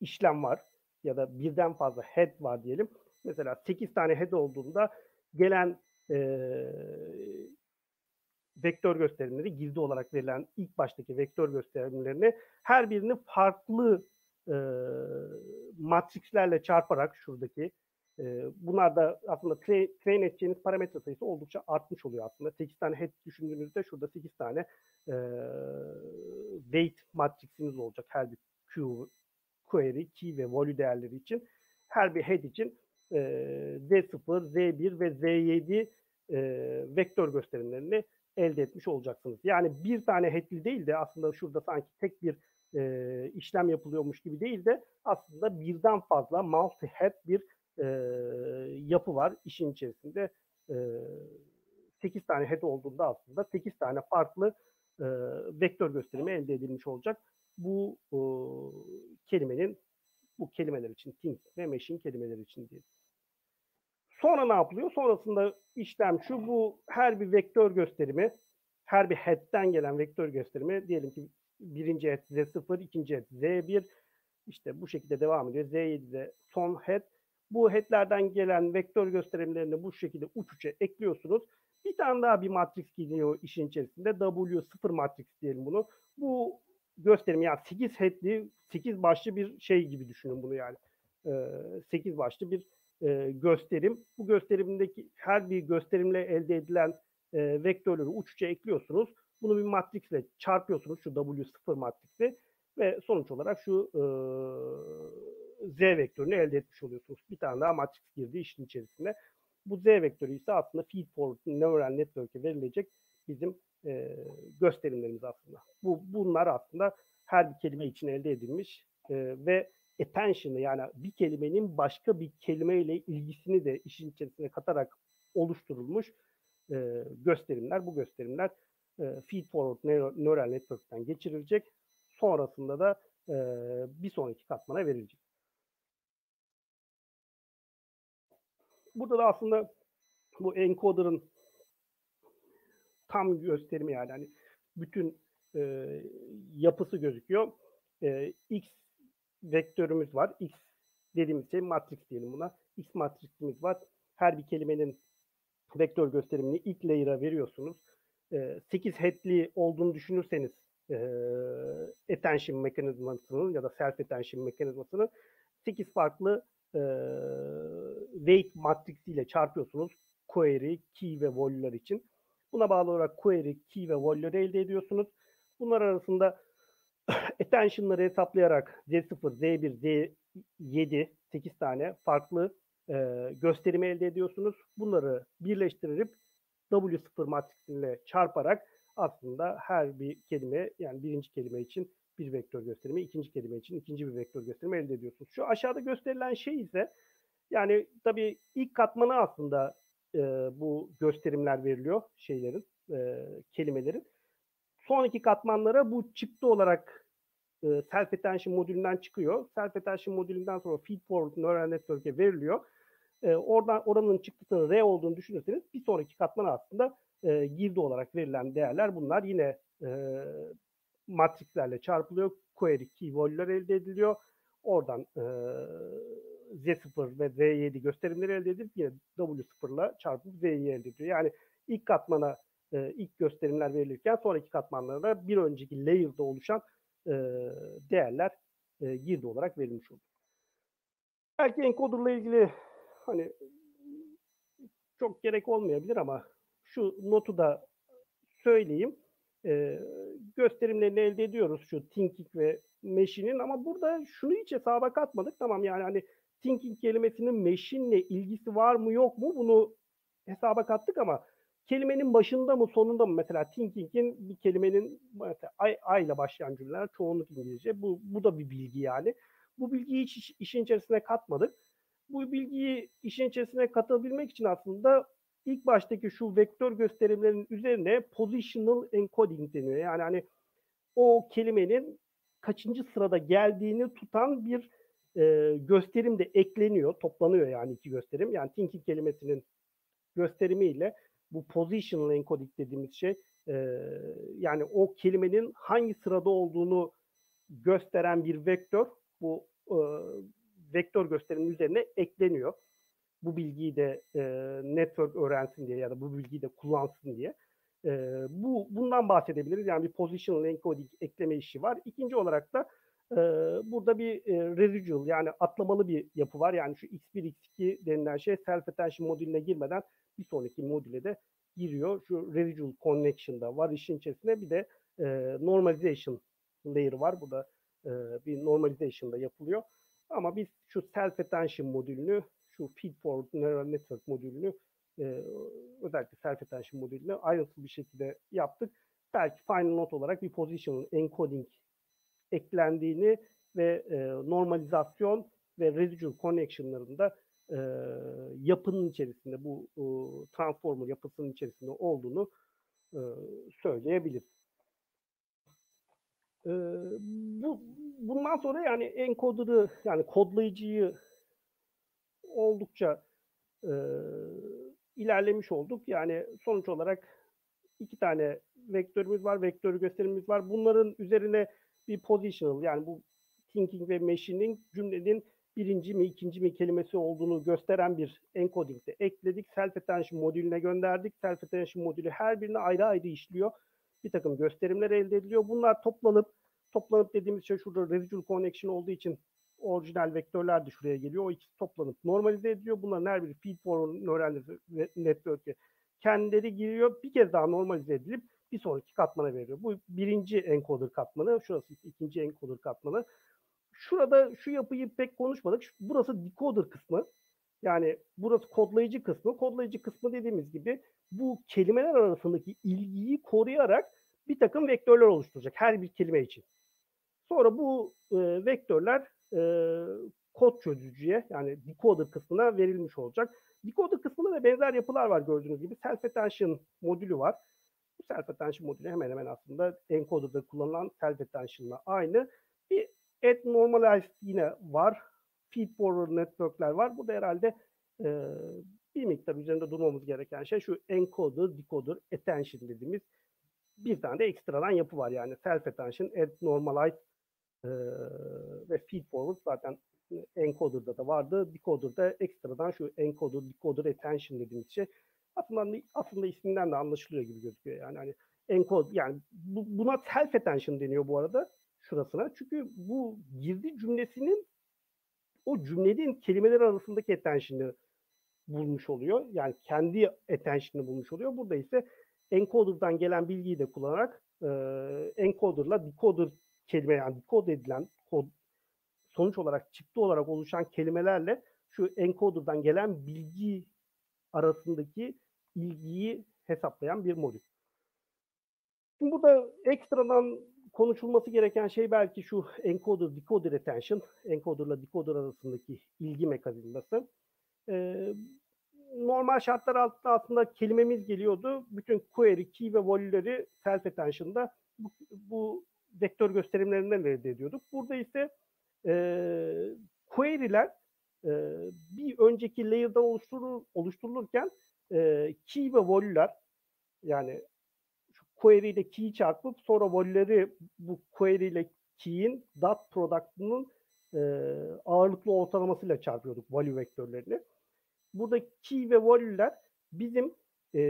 B: işlem var ya da birden fazla head var diyelim. Mesela 8 tane head olduğunda gelen e, vektör gösterimleri gizli olarak verilen ilk baştaki vektör gösterimlerini her birini farklı e, matrixlerle çarparak şuradaki e, bunlar da aslında train, train edeceğiniz parametre sayısı oldukça artmış oluyor aslında. 8 tane head düşündüğünüzde şurada 8 tane e, weight matrixiniz olacak her bir Q, query, key ve value değerleri için. Her bir head için e, Z0, Z1 ve Z7 e, vektör gösterimlerini elde etmiş olacaksınız. Yani bir tane headli değil de aslında şurada sanki tek bir e, işlem yapılıyormuş gibi değil de aslında birden fazla multi-head bir e, yapı var işin içerisinde. E, 8 tane head olduğunda aslında 8 tane farklı e, vektör gösterimi elde edilmiş olacak. Bu e, kelimenin bu kelimeler için think ve machine kelimeleri için diye. Sonra ne yapılıyor? Sonrasında işlem şu bu her bir vektör gösterimi her bir head'den gelen vektör gösterimi diyelim ki birinci head Z0, ikinci head Z1 işte bu şekilde devam ediyor. Z7'de son head. Bu head'lerden gelen vektör gösterimlerini bu şekilde uç uça ekliyorsunuz. Bir tane daha bir matris geliyor işin içerisinde. W0 matris diyelim bunu. Bu gösterim yani 8 head'li 8 başlı bir şey gibi düşünün bunu yani. 8 başlı bir gösterim. Bu gösterimdeki her bir gösterimle elde edilen vektörleri uç uça ekliyorsunuz. Bunu bir matrisle çarpıyorsunuz şu W0 matrisi ve sonuç olarak şu e, Z vektörünü elde etmiş oluyorsunuz. Bir tane daha matris girdi işin içerisinde. Bu Z vektörü ise aslında feed forward neural network'e verilecek bizim e, gösterimlerimiz aslında. Bu bunlar aslında her bir kelime için elde edilmiş e, ve attention'ı yani bir kelimenin başka bir kelimeyle ilgisini de işin içerisine katarak oluşturulmuş e, gösterimler. Bu gösterimler e, feed forward neural network'ten geçirilecek. Sonrasında da e, bir sonraki katmana verilecek. burada da aslında bu encoder'ın tam gösterimi yani hani bütün e, yapısı gözüküyor. E, X vektörümüz var. X dediğimiz şey matrix diyelim buna. X matriximiz var. Her bir kelimenin vektör gösterimini ilk layer'a veriyorsunuz. E, 8 head'li olduğunu düşünürseniz e, attention mekanizmasının ya da self attention mekanizmasının 8 farklı e, weight matrisiyle çarpıyorsunuz query, key ve volley'ler için. Buna bağlı olarak query, key ve volley'leri elde ediyorsunuz. Bunlar arasında attention'ları hesaplayarak Z0, Z1, Z7, 8 tane farklı e, gösterimi elde ediyorsunuz. Bunları birleştirip W0 matrisiyle çarparak aslında her bir kelime yani birinci kelime için bir vektör gösterimi, ikinci kelime için ikinci bir vektör gösterimi elde ediyorsunuz. Şu aşağıda gösterilen şey ise yani tabii ilk katmanı aslında e, bu gösterimler veriliyor şeylerin, e, kelimelerin. Sonraki katmanlara bu çıktı olarak e, self attention modülünden çıkıyor. Self attention modülünden sonra feed forward neural network'e veriliyor. E, oradan oranın çıktısının R olduğunu düşünürseniz bir sonraki katman aslında e, girdi olarak verilen değerler bunlar yine e, matrixlerle çarpılıyor. Query key value'lar elde ediliyor. Oradan e, Z0 ve Z7 gösterimleri elde edip yine W0 ile çarpıp Z'yi elde ediyor. Yani ilk katmana e, ilk gösterimler verilirken sonraki katmanlara bir önceki layer'da oluşan e, değerler e, girdi olarak verilmiş oluyor. Belki encoder'la ilgili hani çok gerek olmayabilir ama şu notu da söyleyeyim. E, gösterimlerini elde ediyoruz şu thinking ve machine'in ama burada şunu hiç hesaba katmadık. Tamam yani hani thinking kelimesinin machine'le ilgisi var mı yok mu bunu hesaba kattık ama kelimenin başında mı sonunda mı mesela thinking'in bir kelimenin mesela I, ile başlayan cümleler çoğunluk İngilizce. Bu, bu da bir bilgi yani. Bu bilgiyi hiç iş, işin içerisine katmadık. Bu bilgiyi işin içerisine katabilmek için aslında ilk baştaki şu vektör gösterimlerin üzerine positional encoding deniyor. Yani hani o kelimenin kaçıncı sırada geldiğini tutan bir e, gösterim de ekleniyor, toplanıyor yani iki gösterim. Yani thinking kelimesinin gösterimiyle bu positional encoding dediğimiz şey e, yani o kelimenin hangi sırada olduğunu gösteren bir vektör bu e, vektör gösterimin üzerine ekleniyor. Bu bilgiyi de e, network öğrensin diye ya da bu bilgiyi de kullansın diye. E, bu bundan bahsedebiliriz. Yani bir positional encoding ekleme işi var. İkinci olarak da e, burada bir e, residual yani atlamalı bir yapı var. Yani şu x1 x2 denilen şey self attention modülüne girmeden bir sonraki modüle de giriyor. Şu residual connection'da var işin içerisinde. Bir de e, normalization layer var. Burada e, bir normalization da yapılıyor. Ama biz şu self attention modülünü, şu feed forward neural network modülünü e, özellikle self attention modülünü ayrıntılı bir şekilde yaptık. Belki final note olarak bir positional encoding eklendiğini ve e, normalizasyon ve residual connection'larında e, yapının içerisinde bu e, transformer yapısının içerisinde olduğunu e, söyleyebiliriz. E, bu bundan sonra yani encoder'ı yani kodlayıcıyı oldukça e, ilerlemiş olduk. Yani sonuç olarak iki tane vektörümüz var, vektör gösterimimiz var. Bunların üzerine bir positional yani bu thinking ve machining cümlenin birinci mi ikinci mi kelimesi olduğunu gösteren bir encoding de ekledik. Self attention modülüne gönderdik. Self attention modülü her birini ayrı ayrı işliyor. Bir takım gösterimler elde ediliyor. Bunlar toplanıp toplanıp dediğimiz şey şurada residual connection olduğu için orijinal vektörler de şuraya geliyor. O ikisi toplanıp normalize ediliyor. Bunların her biri feed forward neural network'e kendileri giriyor. Bir kez daha normalize edilip bir sonraki katmana veriyor. Bu birinci encoder katmanı, şurası ikinci encoder katmanı. Şurada şu yapıyı pek konuşmadık. Burası decoder kısmı. Yani burası kodlayıcı kısmı. Kodlayıcı kısmı dediğimiz gibi bu kelimeler arasındaki ilgiyi koruyarak bir takım vektörler oluşturacak her bir kelime için. Sonra bu e, vektörler e, kod çözücüye yani decoder kısmına verilmiş olacak. Decoder kısmında da benzer yapılar var gördüğünüz gibi. Self attention modülü var. Bu self attention modülü hemen hemen aslında encoder'da kullanılan self attention'la aynı. Bir add normalized yine var. Feed forward network'ler var. Bu da herhalde e, bir miktar üzerinde durmamız gereken şey şu encoder, decoder, attention dediğimiz bir tane de ekstradan yapı var yani self attention, add normalize e, ve feed forward zaten encoder'da da vardı. Decoder'da ekstradan şu encoder, decoder, attention dediğimiz şey aslında aslında isminden de anlaşılıyor gibi gözüküyor. Yani hani encode yani bu, buna self attention deniyor bu arada şurasına. Çünkü bu girdi cümlesinin o cümlenin kelimeler arasındaki attention'ı bulmuş oluyor. Yani kendi attention'ını bulmuş oluyor. Burada ise encoder'dan gelen bilgiyi de kullanarak e, encoder'la decoder kelime yani decode edilen kod sonuç olarak çıktı olarak oluşan kelimelerle şu encoder'dan gelen bilgi arasındaki ilgiyi hesaplayan bir modül. Şimdi burada ekstradan konuşulması gereken şey belki şu encoder decoder retention, encoder ile decoder arasındaki ilgi mekanizması. Ee, normal şartlar altında aslında kelimemiz geliyordu. Bütün query, key ve value'leri self attention'da bu, bu vektör gösterimlerinden elde ediyorduk. Burada ise e, query'ler e, bir önceki layer'dan oluşturulur, oluşturulurken e, key ve value'ler yani şu query ile key çarpıp sonra value'leri bu query ile key'in dot product'ının e, ağırlıklı ortalamasıyla çarpıyorduk value vektörlerini. Burada key ve value'ler bizim e,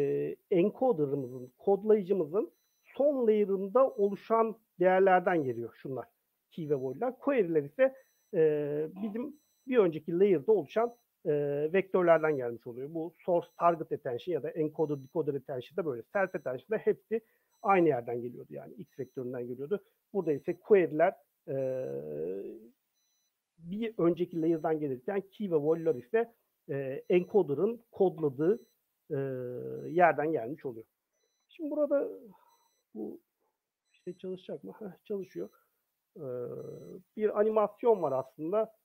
B: encoder'ımızın, kodlayıcımızın son layer'ında oluşan değerlerden geliyor şunlar. Key ve value'ler. Query'ler ise e, bizim bir önceki layer'da oluşan e, vektörlerden gelmiş oluyor. Bu source target attention ya da encoder decoder attention da böyle. Self attention da hepsi aynı yerden geliyordu yani x vektöründen geliyordu. Burada ise query'ler e, bir önceki layer'dan gelirken key ve value'lar ise e, encoder'ın kodladığı e, yerden gelmiş oluyor. Şimdi burada bu işte çalışacak mı? Çalışıyor. Ee, bir animasyon var aslında.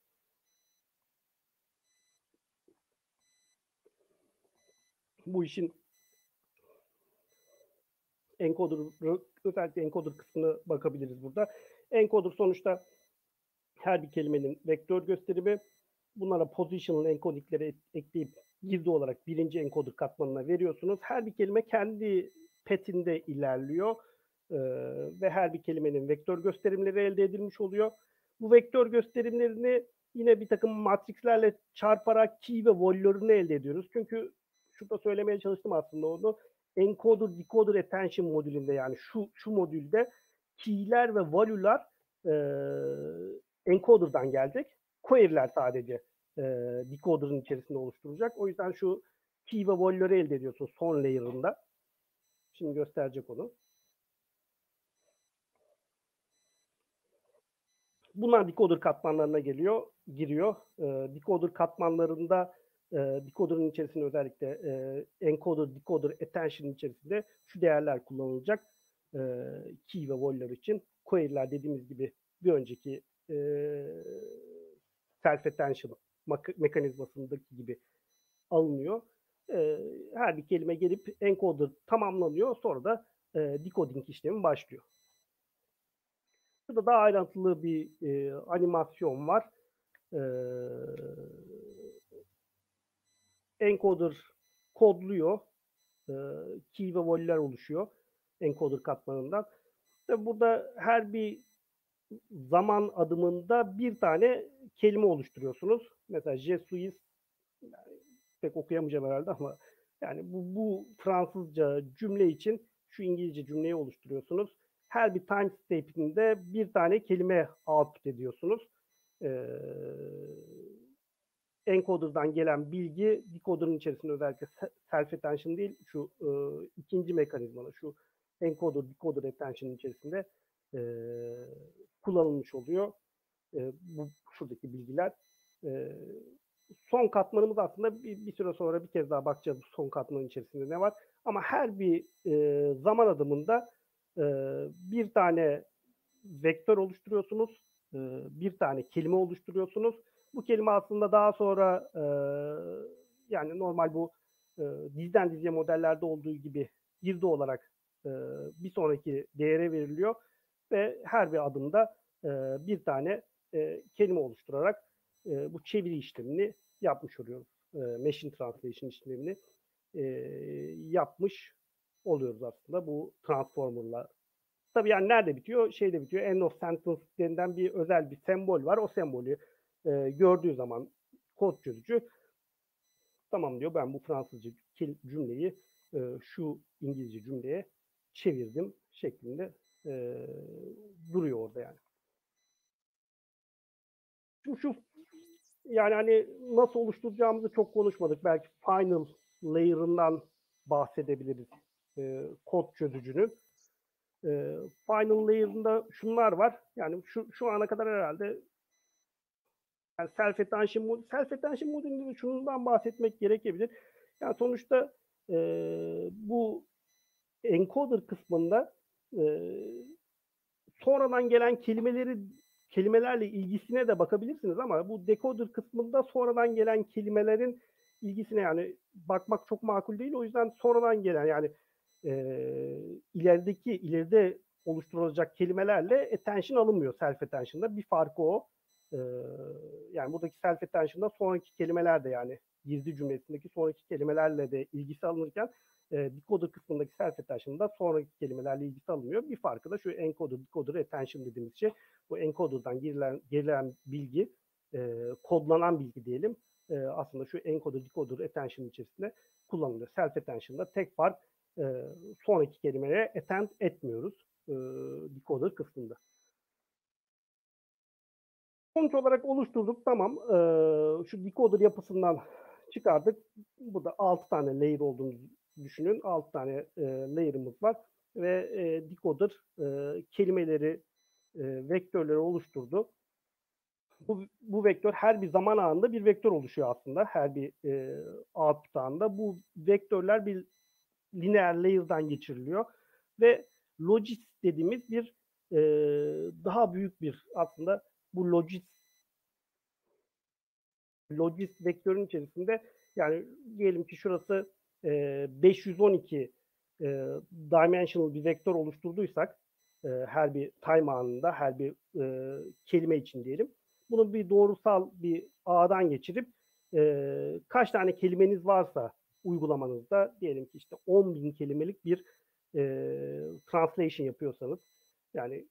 B: Bu işin encoder, özellikle encoder kısmına bakabiliriz burada. Encoder sonuçta her bir kelimenin vektör gösterimi. Bunlara positional encodingleri ekleyip girdi olarak birinci encoder katmanına veriyorsunuz. Her bir kelime kendi petinde ilerliyor e, ve her bir kelimenin vektör gösterimleri elde edilmiş oluyor. Bu vektör gösterimlerini yine bir takım matrixlerle çarparak key ve value'larını elde ediyoruz. Çünkü şurada söylemeye çalıştım aslında onu. Encoder, decoder, attention modülünde yani şu şu modülde key'ler ve value'lar e, encoder'dan gelecek. Query'ler sadece e, decoder'ın içerisinde oluşturacak. O yüzden şu key ve value'ları elde ediyorsun son layer'ında. Şimdi gösterecek onu. Bunlar decoder katmanlarına geliyor, giriyor. E, decoder katmanlarında e, decoder'ın içerisinde özellikle e, encoder, decoder, attention içerisinde şu değerler kullanılacak. E, key ve value'lar için. Query'ler dediğimiz gibi bir önceki e, self attention mekanizmasındaki gibi alınıyor. E, her bir kelime gelip encoder tamamlanıyor. Sonra da e, decoding işlemi başlıyor. Burada daha ayrıntılı bir e, animasyon var. E, encoder kodluyor. E, key ve volley'ler oluşuyor encoder katmanından. Tabii burada her bir zaman adımında bir tane kelime oluşturuyorsunuz. Mesela je suis yani pek okuyamayacağım herhalde ama yani bu, bu Fransızca cümle için şu İngilizce cümleyi oluşturuyorsunuz. Her bir time state'inde bir tane kelime output ediyorsunuz. Ee, encoder'dan gelen bilgi decoder'ın içerisinde özellikle self attention değil şu e, ikinci mekanizmanın şu encoder decoder attention içerisinde e, kullanılmış oluyor. E, bu şuradaki bilgiler. E, son katmanımız aslında bir, bir süre sonra bir kez daha bakacağız son katmanın içerisinde ne var. Ama her bir e, zaman adımında e, bir tane vektör oluşturuyorsunuz, e, bir tane kelime oluşturuyorsunuz. Bu kelime aslında daha sonra e, yani normal bu e, dizden diziye modellerde olduğu gibi girdi olarak e, bir sonraki değere veriliyor ve her bir adımda e, bir tane kelime oluşturarak bu çeviri işlemini yapmış oluyoruz. e, machine translation işlemini yapmış oluyoruz aslında bu transformer'la. Tabii yani nerede bitiyor? Şeyde bitiyor. End of sentence denilen bir özel bir sembol var. O sembolü e, gördüğü zaman kod çözücü tamam diyor ben bu Fransızca cümleyi e, şu İngilizce cümleye çevirdim şeklinde e, duruyor orada yani. Şimdi şu yani hani nasıl oluşturacağımızı çok konuşmadık. Belki final layer'ından bahsedebiliriz e, kod çözücünün. E, final layer'ında şunlar var. Yani şu, şu ana kadar herhalde yani self attention mod self attention modülünde de şundan bahsetmek gerekebilir. Yani sonuçta e, bu encoder kısmında e, sonradan gelen kelimeleri kelimelerle ilgisine de bakabilirsiniz ama bu decoder kısmında sonradan gelen kelimelerin ilgisine yani bakmak çok makul değil. O yüzden sonradan gelen yani e, ilerideki ileride oluşturulacak kelimelerle attention alınmıyor self attention'da. Bir farkı o. E, yani buradaki self attention'da sonraki kelimeler de yani girdi cümlesindeki sonraki kelimelerle de ilgisi alınırken e, decoder kısmındaki self attention'da sonraki kelimelerle ilgisi alınmıyor. Bir farkı da şu encoder, decoder, attention dediğimiz şey. Bu encoder'dan girilen, girilen bilgi, e, kodlanan bilgi diyelim. E, aslında şu encoder, decoder, attention içerisinde kullanılıyor. Self attention'da tek fark e, sonraki kelimelere attend etmiyoruz e, decoder kısmında. Sonuç olarak oluşturduk tamam. E, şu decoder yapısından çıkardık. Burada 6 tane layer olduğunu düşünün. 6 tane e, layer'ımız var ve e, decoder e, kelimeleri e, vektörleri oluşturdu. Bu, bu vektör her bir zaman anında bir vektör oluşuyor aslında. Her bir e, output anında. Bu vektörler bir lineer layer'dan geçiriliyor ve logis dediğimiz bir e, daha büyük bir aslında bu logis logis vektörün içerisinde yani diyelim ki şurası e, 512 e, dimensional bir vektör oluşturduysak e, her bir time anında her bir e, kelime için diyelim. Bunu bir doğrusal bir ağdan geçirip e, kaç tane kelimeniz varsa uygulamanızda diyelim ki işte 10 bin kelimelik bir e, translation yapıyorsanız yani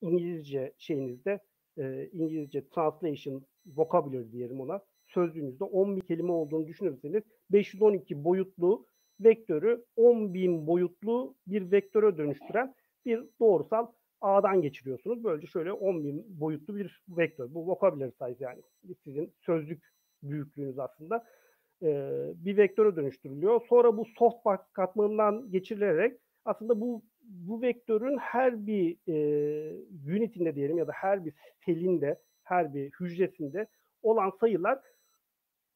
B: İngilizce şeyinizde e, İngilizce translation vocabulary diyelim ona sözlüğünüzde 10 bin kelime olduğunu düşünürseniz 512 boyutlu vektörü 10 bin boyutlu bir vektöre dönüştüren bir doğrusal ağdan geçiriyorsunuz. Böylece şöyle 10 bin boyutlu bir vektör. Bu vocabulary size yani sizin sözlük büyüklüğünüz aslında bir vektöre dönüştürülüyor. Sonra bu softbox katmanından geçirilerek aslında bu bu vektörün her bir e, unitinde diyelim ya da her bir selinde, her bir hücresinde olan sayılar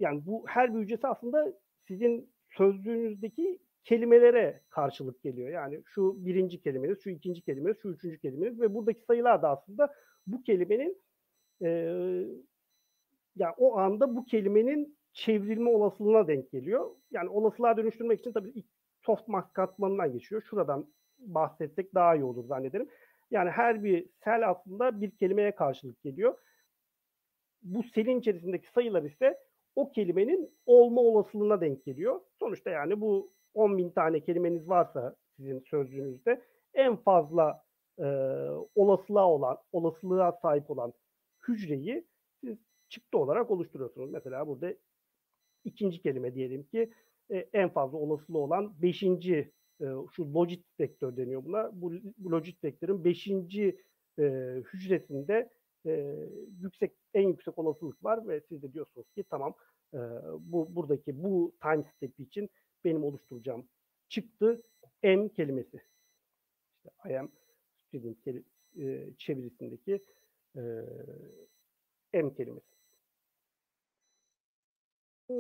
B: yani bu her bir hücresi aslında sizin sözlüğünüzdeki kelimelere karşılık geliyor. Yani şu birinci kelimeniz, şu ikinci kelimeniz, şu üçüncü kelimeniz ve buradaki sayılar da aslında bu kelimenin e, yani o anda bu kelimenin çevrilme olasılığına denk geliyor. Yani olasılığa dönüştürmek için tabii ilk softmax katmanından geçiyor. Şuradan bahsetsek daha iyi olur zannederim. Yani her bir sel aslında bir kelimeye karşılık geliyor. Bu selin içerisindeki sayılar ise o kelimenin olma olasılığına denk geliyor. Sonuçta yani bu 10 bin tane kelimeniz varsa sizin sözlüğünüzde en fazla e, olasılığa olan, olasılığa sahip olan hücreyi siz çıktı olarak oluşturuyorsunuz. Mesela burada ikinci kelime diyelim ki e, en fazla olasılığı olan beşinci e, şu logit vektör deniyor buna. Bu, bu logit vektörün beşinci e, hücresinde e, yüksek en yüksek olasılık var ve siz de diyorsunuz ki tamam e, bu buradaki bu time step için benim oluşturacağım çıktı m kelimesi. İşte I am student e, çevirisindeki e, m kelimesi.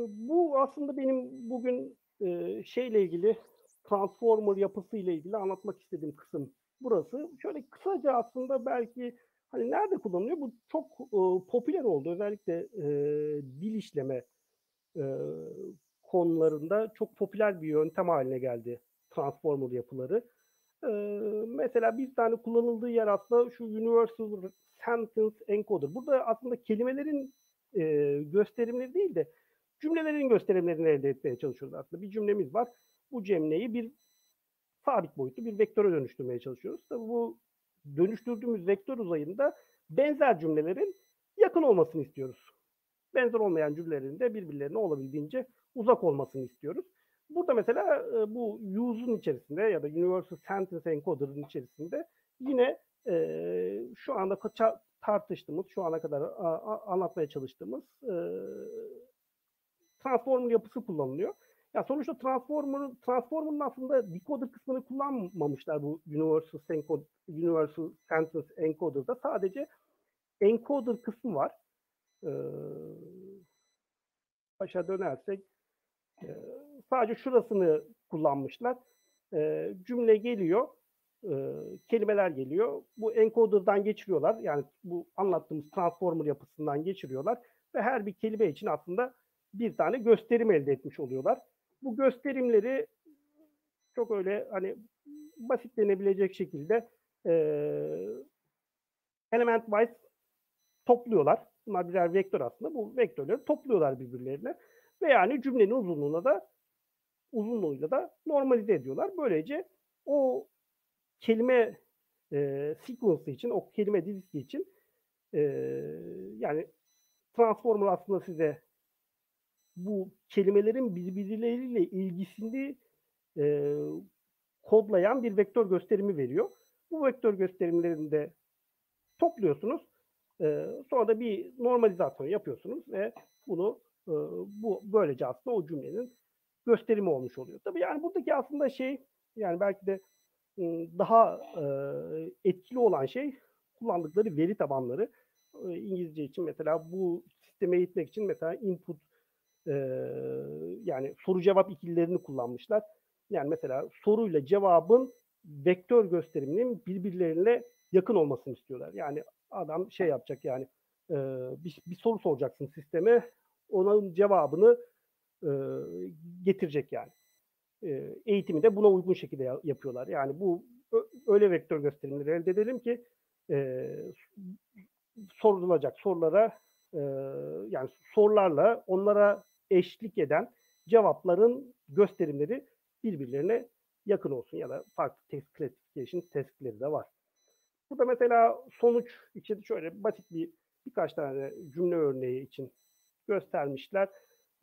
B: Bu aslında benim bugün şeyle ilgili transformer yapısı ile ilgili anlatmak istediğim kısım burası. Şöyle kısaca aslında belki hani nerede kullanılıyor? Bu çok popüler oldu. Özellikle dil işleme konularında çok popüler bir yöntem haline geldi transformer yapıları. Mesela bir tane kullanıldığı yer aslında şu Universal Sentence Encoder. Burada aslında kelimelerin gösterimleri değil de cümlelerin gösterimlerini elde etmeye çalışıyoruz aslında. Bir cümlemiz var. Bu cümleyi bir sabit boyutlu bir vektöre dönüştürmeye çalışıyoruz. Tabii bu dönüştürdüğümüz vektör uzayında benzer cümlelerin yakın olmasını istiyoruz. Benzer olmayan cümlelerin de birbirlerine olabildiğince uzak olmasını istiyoruz. Burada mesela e, bu use'un içerisinde ya da Universal Sentence Encoder'ın içerisinde yine e, şu anda tartıştığımız, şu ana kadar anlatmaya çalıştığımız e, transformer yapısı kullanılıyor. Ya sonuçta transformer transformer'ın aslında decoder kısmını kullanmamışlar bu Universal Encode, Universal Sentence Encoder'da. Sadece encoder kısmı var. Ee, aşağı dönersek e, sadece şurasını kullanmışlar. E, cümle geliyor, e, kelimeler geliyor. Bu encoder'dan geçiriyorlar. Yani bu anlattığımız transformer yapısından geçiriyorlar ve her bir kelime için aslında bir tane gösterim elde etmiş oluyorlar. Bu gösterimleri çok öyle hani basit denebilecek şekilde e, element wise topluyorlar. Bunlar birer vektör aslında. Bu vektörleri topluyorlar birbirlerine. Ve yani cümlenin uzunluğuna da uzunluğuyla da normalize ediyorlar. Böylece o kelime e, sequence için, o kelime dizisi için e, yani Transformer aslında size bu kelimelerin birbirleriyle ilgisini e, kodlayan bir vektör gösterimi veriyor. Bu vektör gösterimlerinde topluyorsunuz. E, sonra da bir normalizasyon yapıyorsunuz ve bunu e, bu böylece aslında o cümlenin gösterimi olmuş oluyor. Tabii yani buradaki aslında şey yani belki de daha e, etkili olan şey kullandıkları veri tabanları. E, İngilizce için mesela bu sisteme eğitmek için mesela input e, yani soru cevap ikililerini kullanmışlar. Yani mesela soruyla cevabın vektör gösteriminin birbirlerine yakın olmasını istiyorlar. Yani adam şey yapacak yani e, bir, bir soru soracaksın sisteme onun cevabını e, getirecek yani. E, eğitimi de buna uygun şekilde yapıyorlar. Yani bu öyle vektör gösterimleri elde edelim ki e, sorulacak sorulara yani sorularla onlara eşlik eden cevapların gösterimleri birbirlerine yakın olsun ya da farklı text classification testleri de var. Burada mesela sonuç için şöyle basit bir birkaç tane cümle örneği için göstermişler.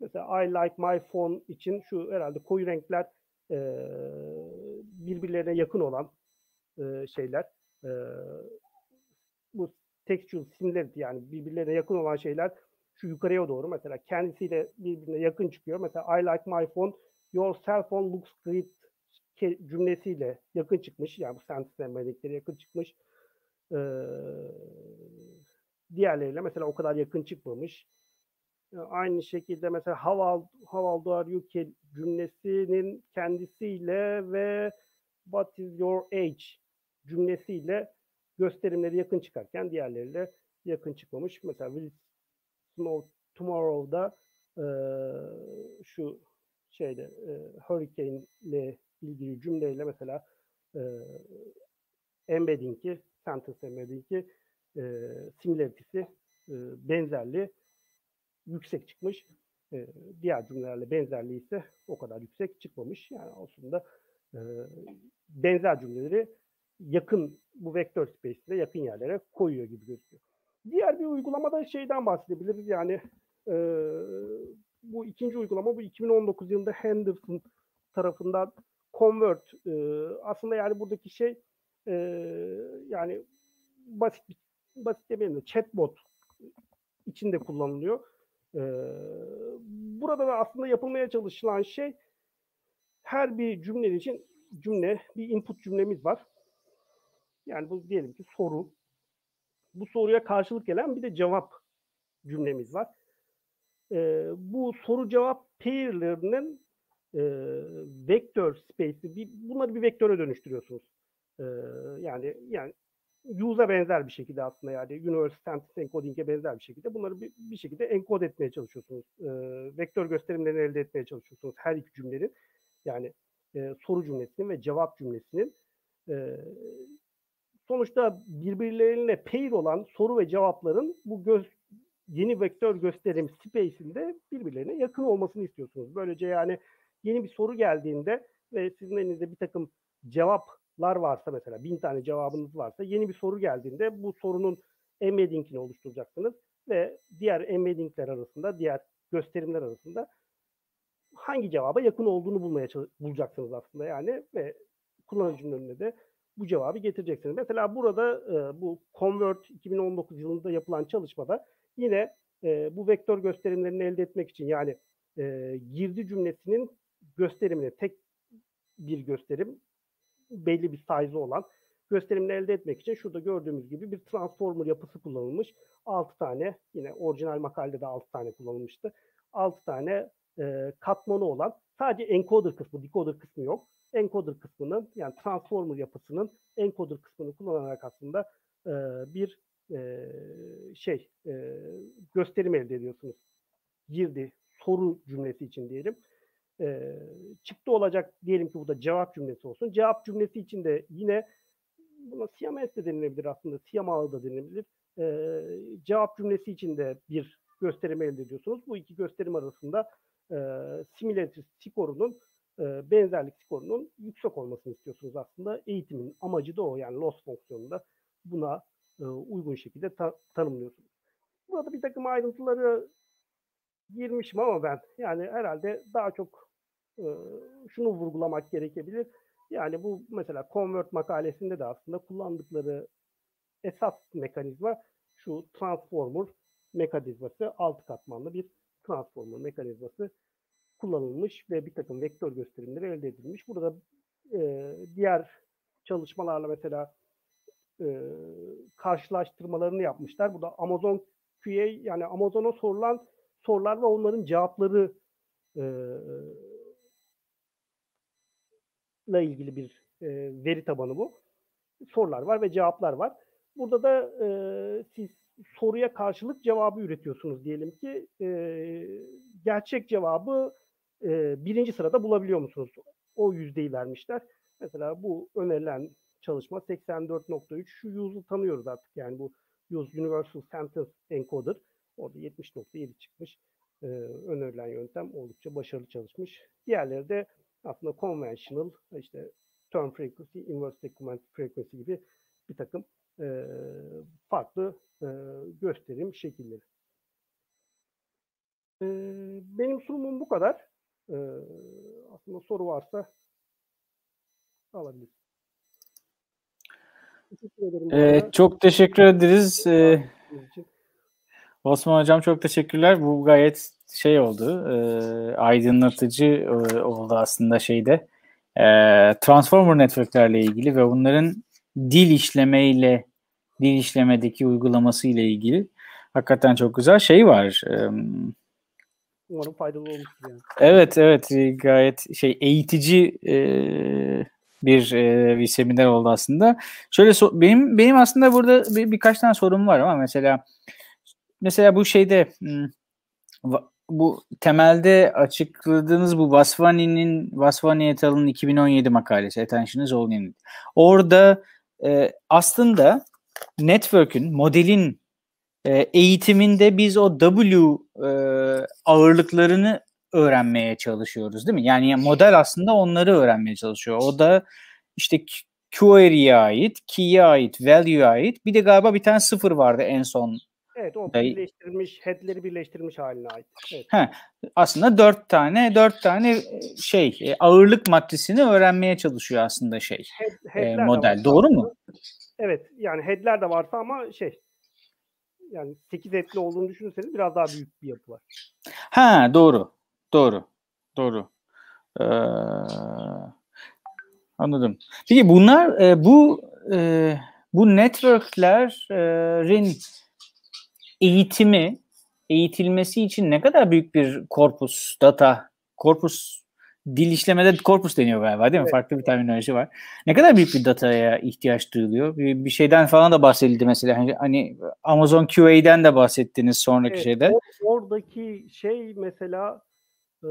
B: Mesela I like my phone için şu herhalde koyu renkler e, birbirlerine yakın olan e, şeyler. E, bu textual similarity yani birbirlerine yakın olan şeyler şu yukarıya doğru mesela kendisiyle birbirine yakın çıkıyor. Mesela I like my phone, your cell phone looks great cümlesiyle yakın çıkmış. Yani bu sentence yakın çıkmış. Ee, diğerleriyle mesela o kadar yakın çıkmamış. Aynı şekilde mesela how, how old are you cümlesinin kendisiyle ve what is your age cümlesiyle gösterimleri yakın çıkarken diğerleriyle yakın çıkmamış. Mesela will snow tomorrow'da e, şu şeyde e, hurricane ile ilgili cümleyle mesela e, embedding'i, sentence embedding'i e, similarity'si e, benzerliği yüksek çıkmış. E, diğer cümlelerle benzerliği ise o kadar yüksek çıkmamış. Yani aslında e, benzer cümleleri yakın bu vektör space'de yakın yerlere koyuyor gibi gözüküyor. Diğer bir uygulamada şeyden bahsedebiliriz. Yani e, bu ikinci uygulama bu 2019 yılında Henderson tarafından Convert e, aslında yani buradaki şey e, yani basit basit demeyelim de chatbot içinde kullanılıyor. Ee, burada da aslında yapılmaya çalışılan şey her bir cümle için cümle, bir input cümlemiz var. Yani bu diyelim ki soru. Bu soruya karşılık gelen bir de cevap cümlemiz var. Ee, bu soru cevap pair'lerinin e, vektör space'i, bir, bunları bir vektöre dönüştürüyorsunuz. Ee, yani yani use'a benzer bir şekilde aslında yani Universal Sentence Encoding'e benzer bir şekilde bunları bir, bir şekilde enkod etmeye çalışıyorsunuz. E, vektör gösterimlerini elde etmeye çalışıyorsunuz her iki cümlenin. Yani e, soru cümlesinin ve cevap cümlesinin e, sonuçta birbirleriyle pair olan soru ve cevapların bu göz yeni vektör gösterim space'inde birbirlerine yakın olmasını istiyorsunuz. Böylece yani yeni bir soru geldiğinde ve sizin elinizde bir takım cevaplar varsa mesela bin tane cevabınız varsa yeni bir soru geldiğinde bu sorunun embedding'ini oluşturacaksınız ve diğer embeddingler arasında, diğer gösterimler arasında hangi cevaba yakın olduğunu bulmaya bulacaksınız aslında yani ve kullanıcının önüne de bu cevabı getireceksiniz. Mesela burada e, bu Convert 2019 yılında yapılan çalışmada yine e, bu vektör gösterimlerini elde etmek için yani e, girdi cümlesinin gösterimini tek bir gösterim belli bir size olan gösterimini elde etmek için şurada gördüğümüz gibi bir transformer yapısı kullanılmış. 6 tane yine orijinal makalede de 6 tane kullanılmıştı. 6 tane e, katmanı olan sadece encoder kısmı, decoder kısmı yok. Encoder kısmının yani transformer yapısının encoder kısmını kullanarak aslında e, bir e, şey e, gösterim elde ediyorsunuz. Girdi soru cümlesi için diyelim. E, çıktı olacak diyelim ki bu da cevap cümlesi olsun. Cevap cümlesi için de yine buna CMS de denilebilir aslında. Siyam ağı da denilebilir. E, cevap cümlesi için de bir gösterim elde ediyorsunuz. Bu iki gösterim arasında e, similarity skorunun e, benzerlik skorunun yüksek olmasını istiyorsunuz aslında. Eğitimin amacı da o yani loss fonksiyonunda buna e, uygun şekilde ta- tanımlıyorsunuz. Burada bir takım ayrıntıları girmişim ama ben yani herhalde daha çok e, şunu vurgulamak gerekebilir. Yani bu mesela Convert makalesinde de aslında kullandıkları esas mekanizma şu transformer mekanizması alt katmanlı bir transformer mekanizması kullanılmış ve bir takım vektör gösterimleri elde edilmiş. Burada e, diğer çalışmalarla mesela e, karşılaştırmalarını yapmışlar. Burada Amazon QA yani Amazon'a sorulan sorular ve onların cevapları ile ilgili bir e, veri tabanı bu. Sorular var ve cevaplar var. Burada da e, siz soruya karşılık cevabı üretiyorsunuz diyelim ki e, gerçek cevabı e, birinci sırada bulabiliyor musunuz? O yüzdeyi vermişler. Mesela bu önerilen çalışma 84.3 şu use'u tanıyoruz artık yani bu use universal sentence encoder orada 70.7 çıkmış. E, önerilen yöntem oldukça başarılı çalışmış. Diğerleri de aslında conventional işte term frequency, inverse decrement frequency gibi bir takım e, farklı e, gösterim şekilleri. E, benim sunumum bu kadar. E, aslında soru varsa alabiliriz.
A: Teşekkür. Ee, çok teşekkür ederiz. Ee, Osman Hocam çok teşekkürler. Bu gayet şey oldu, e, aydınlatıcı e, oldu aslında şeyde. E, Transformer networklerle ilgili ve bunların dil işlemeyle, dil işlemedeki uygulaması ile ilgili hakikaten çok güzel şey var. E,
B: Umarım faydalı olmuştur yani.
A: Evet, evet gayet şey eğitici e, bir e, bir seminer oldu aslında. Şöyle so- benim benim aslında burada bir, birkaç tane sorum var ama mesela mesela bu şeyde hmm, bu temelde açıkladığınız bu Vasvani'nin Vasvani et al'ın 2017 makalesi Attention is Orada e, aslında network'ün, modelin e, eğitiminde biz o W e, ağırlıklarını öğrenmeye çalışıyoruz değil mi? Yani model aslında onları öğrenmeye çalışıyor. O da işte query'e ait, key'e ait, value'ye ait. Bir de galiba bir tane sıfır vardı en son
B: Evet o birleştirilmiş, headleri birleştirilmiş haline ait. Evet.
A: He, aslında dört tane dört tane e, şey e, ağırlık maddesini öğrenmeye çalışıyor aslında şey Head, e, model. Doğru mu?
B: Evet yani headler de varsa ama şey yani 8 headli olduğunu düşünürseniz biraz daha büyük bir yapı var.
A: Ha doğru. Doğru. Doğru. Ee, anladım. Peki bunlar e, bu e, bu networklerin eğitimi eğitilmesi için ne kadar büyük bir korpus, data, korpus dil işlemede korpus deniyor galiba değil mi? Evet. Farklı bir terminoloji var. Ne kadar büyük bir dataya ihtiyaç duyuluyor? Bir, bir şeyden falan da bahsedildi mesela. Hani, hani Amazon QA'den de bahsettiniz sonraki evet, şeyde.
B: Oradaki şey mesela e,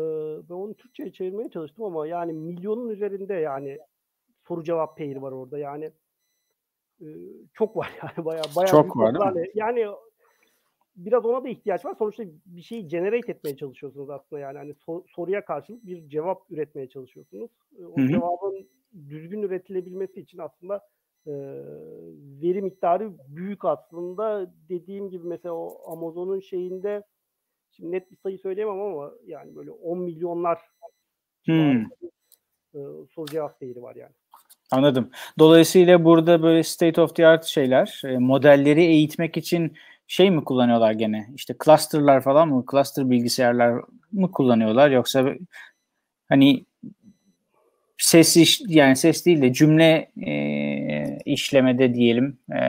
B: ben onu Türkçe'ye çevirmeye çalıştım ama yani milyonun üzerinde yani soru cevap pair var orada yani e, çok var yani bayağı bayağı
A: çok var değil mi?
B: Yani biraz ona da ihtiyaç var. Sonuçta bir şeyi generate etmeye çalışıyorsunuz aslında yani. Hani sor, soruya karşılık bir cevap üretmeye çalışıyorsunuz. O Hı-hı. cevabın düzgün üretilebilmesi için aslında e, veri miktarı büyük aslında. Dediğim gibi mesela o Amazon'un şeyinde şimdi net bir sayı söyleyemem ama yani böyle 10 milyonlar hmm. e, soru cevap değeri var yani.
A: Anladım. Dolayısıyla burada böyle state of the art şeyler, modelleri eğitmek için şey mi kullanıyorlar gene? İşte cluster'lar falan mı? Cluster bilgisayarlar mı kullanıyorlar yoksa hani ses iş, yani ses değil de cümle e, işlemede diyelim e,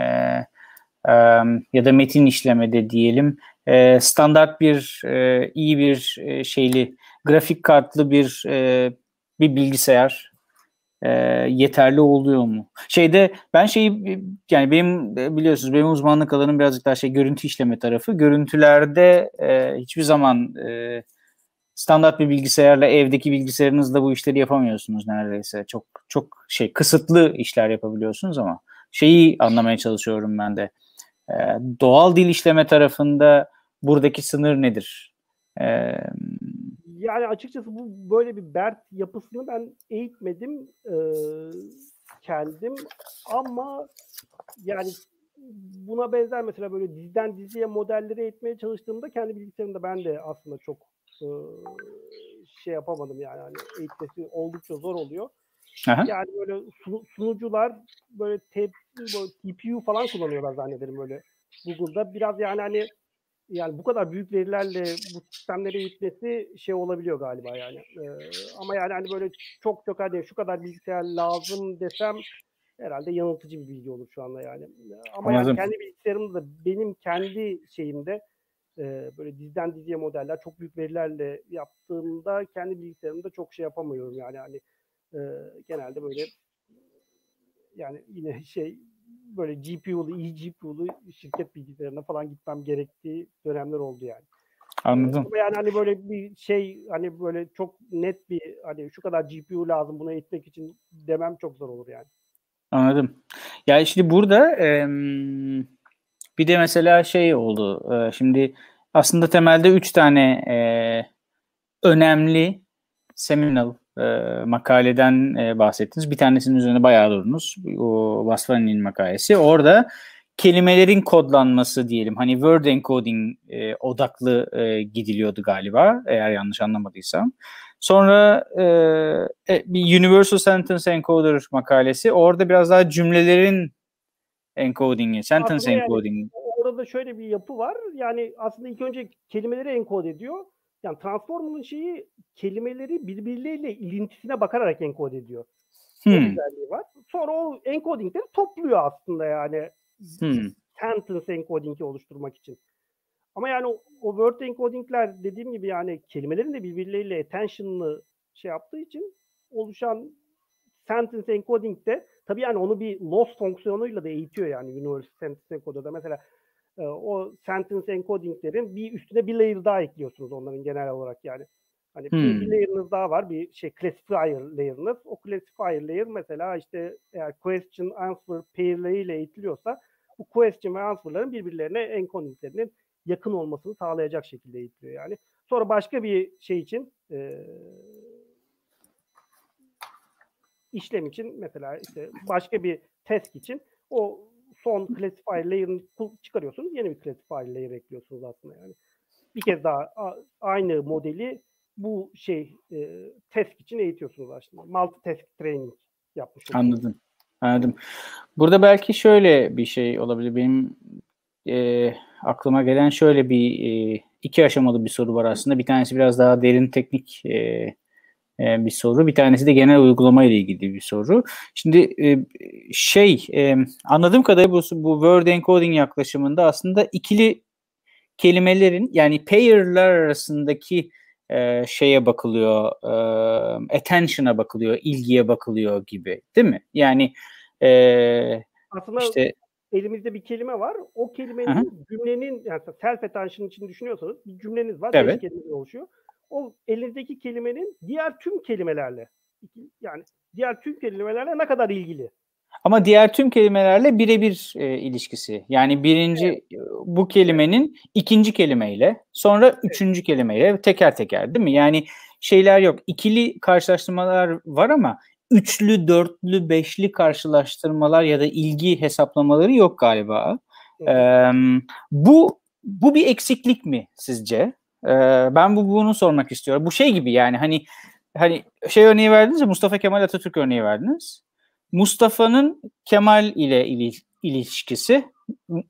A: e, ya da metin işlemede diyelim e, standart bir e, iyi bir e, şeyli grafik kartlı bir e, bir bilgisayar e, yeterli oluyor mu? Şeyde ben şeyi yani benim biliyorsunuz benim uzmanlık alanım birazcık daha şey görüntü işleme tarafı. Görüntülerde e, hiçbir zaman e, standart bir bilgisayarla evdeki bilgisayarınızla bu işleri yapamıyorsunuz neredeyse. Çok çok şey kısıtlı işler yapabiliyorsunuz ama şeyi anlamaya çalışıyorum ben de. E, doğal dil işleme tarafında buradaki sınır nedir? E,
B: yani açıkçası bu böyle bir BERT yapısını ben eğitmedim e, kendim ama yani buna benzer mesela böyle diziden diziye modelleri eğitmeye çalıştığımda kendi bilgisayarımda ben de aslında çok e, şey yapamadım yani hani eğitmesi oldukça zor oluyor. Aha. Yani böyle sunucular böyle, te, böyle TPU falan kullanıyorlar zannederim böyle Google'da. Biraz yani hani yani bu kadar büyük verilerle bu sistemleri eğitmesi şey olabiliyor galiba yani. Ee, ama yani hani böyle çok çok hadi şu kadar bilgisayar lazım desem herhalde yanıltıcı bir bilgi olur şu anda yani. Ama Anladım. yani kendi bilgisayarımda benim kendi şeyimde e, böyle dizden diziye modeller çok büyük verilerle yaptığımda kendi bilgisayarımda çok şey yapamıyorum yani hani e, genelde böyle yani yine şey böyle GPU'lu, iyi GPU'lu şirket bilgisayarına falan gitmem gerektiği dönemler oldu yani.
A: Anladım.
B: Ama yani hani böyle bir şey hani böyle çok net bir hani şu kadar GPU lazım buna eğitmek için demem çok zor olur yani.
A: Anladım. Ya şimdi burada e, bir de mesela şey oldu. E, şimdi aslında temelde üç tane e, önemli seminal e, makaleden e, bahsettiniz. Bir tanesinin üzerine bayağı durdunuz. O Vasvani'nin makalesi. Orada kelimelerin kodlanması diyelim. Hani word encoding e, odaklı e, gidiliyordu galiba eğer yanlış anlamadıysam. Sonra e, e, bir Universal Sentence Encoder makalesi. Orada biraz daha cümlelerin encoding'i, sentence. Yani,
B: orada şöyle bir yapı var. Yani aslında ilk önce kelimeleri enkod ediyor. Yani Transformer'ın şeyi kelimeleri birbirleriyle ilintisine bakarak enkod ediyor. Hmm. O güzelliği var. Sonra o encodingleri topluyor aslında yani. Hmm. Sentence encoding'i oluşturmak için. Ama yani o, o word encoding'ler dediğim gibi yani kelimelerin de birbirleriyle attention'lı şey yaptığı için oluşan sentence encoding de tabii yani onu bir loss fonksiyonuyla da eğitiyor yani Universal Sentence Encoder'da. Mesela e, o sentence encodinglerin bir üstüne bir layer daha ekliyorsunuz onların genel olarak yani. Hani hmm. bir, bir layer'ınız daha var. Bir şey classifier layer'ınız. O classifier layer mesela işte eğer question answer pair'leriyle eğitiliyorsa bu question ve answer'ların birbirlerine encodinglerinin yakın olmasını sağlayacak şekilde eğitiliyor yani. Sonra başka bir şey için e, işlem için mesela işte başka bir test için o son classifier layer'ını çıkarıyorsunuz. Yeni bir classifier layer ekliyorsunuz aslında yani. Bir kez daha aynı modeli bu şey e, test için eğitiyorsunuz aslında. Multi test training yapmış.
A: Anladım. Anladım. Burada belki şöyle bir şey olabilir. Benim e, aklıma gelen şöyle bir e, iki aşamalı bir soru var aslında. Bir tanesi biraz daha derin teknik e, e, bir soru. Bir tanesi de genel uygulama ile ilgili bir soru. Şimdi e, şey e, anladığım kadarıyla bu, bu word encoding yaklaşımında aslında ikili kelimelerin yani pair'lar arasındaki e, şeye bakılıyor, e, attention'a bakılıyor, ilgiye bakılıyor gibi değil mi? Yani e,
B: aslında işte elimizde bir kelime var. O kelimenin Aha. cümlenin yani self attention için düşünüyorsanız bir cümleniz var. Evet. Beş kelimeden oluşuyor. O elinizdeki kelimenin diğer tüm kelimelerle yani diğer tüm kelimelerle ne kadar ilgili?
A: Ama diğer tüm kelimelerle birebir e, ilişkisi. Yani birinci evet. bu kelimenin ikinci kelimeyle, sonra üçüncü kelimeyle teker teker değil mi? Yani şeyler yok. İkili karşılaştırmalar var ama üçlü, dörtlü, beşli karşılaştırmalar ya da ilgi hesaplamaları yok galiba. Ee, bu bu bir eksiklik mi sizce? Ee, ben bu bunu sormak istiyorum. Bu şey gibi yani hani hani şey örneği verdiniz ya Mustafa Kemal Atatürk örneği verdiniz. Mustafa'nın Kemal ile il, ilişkisi,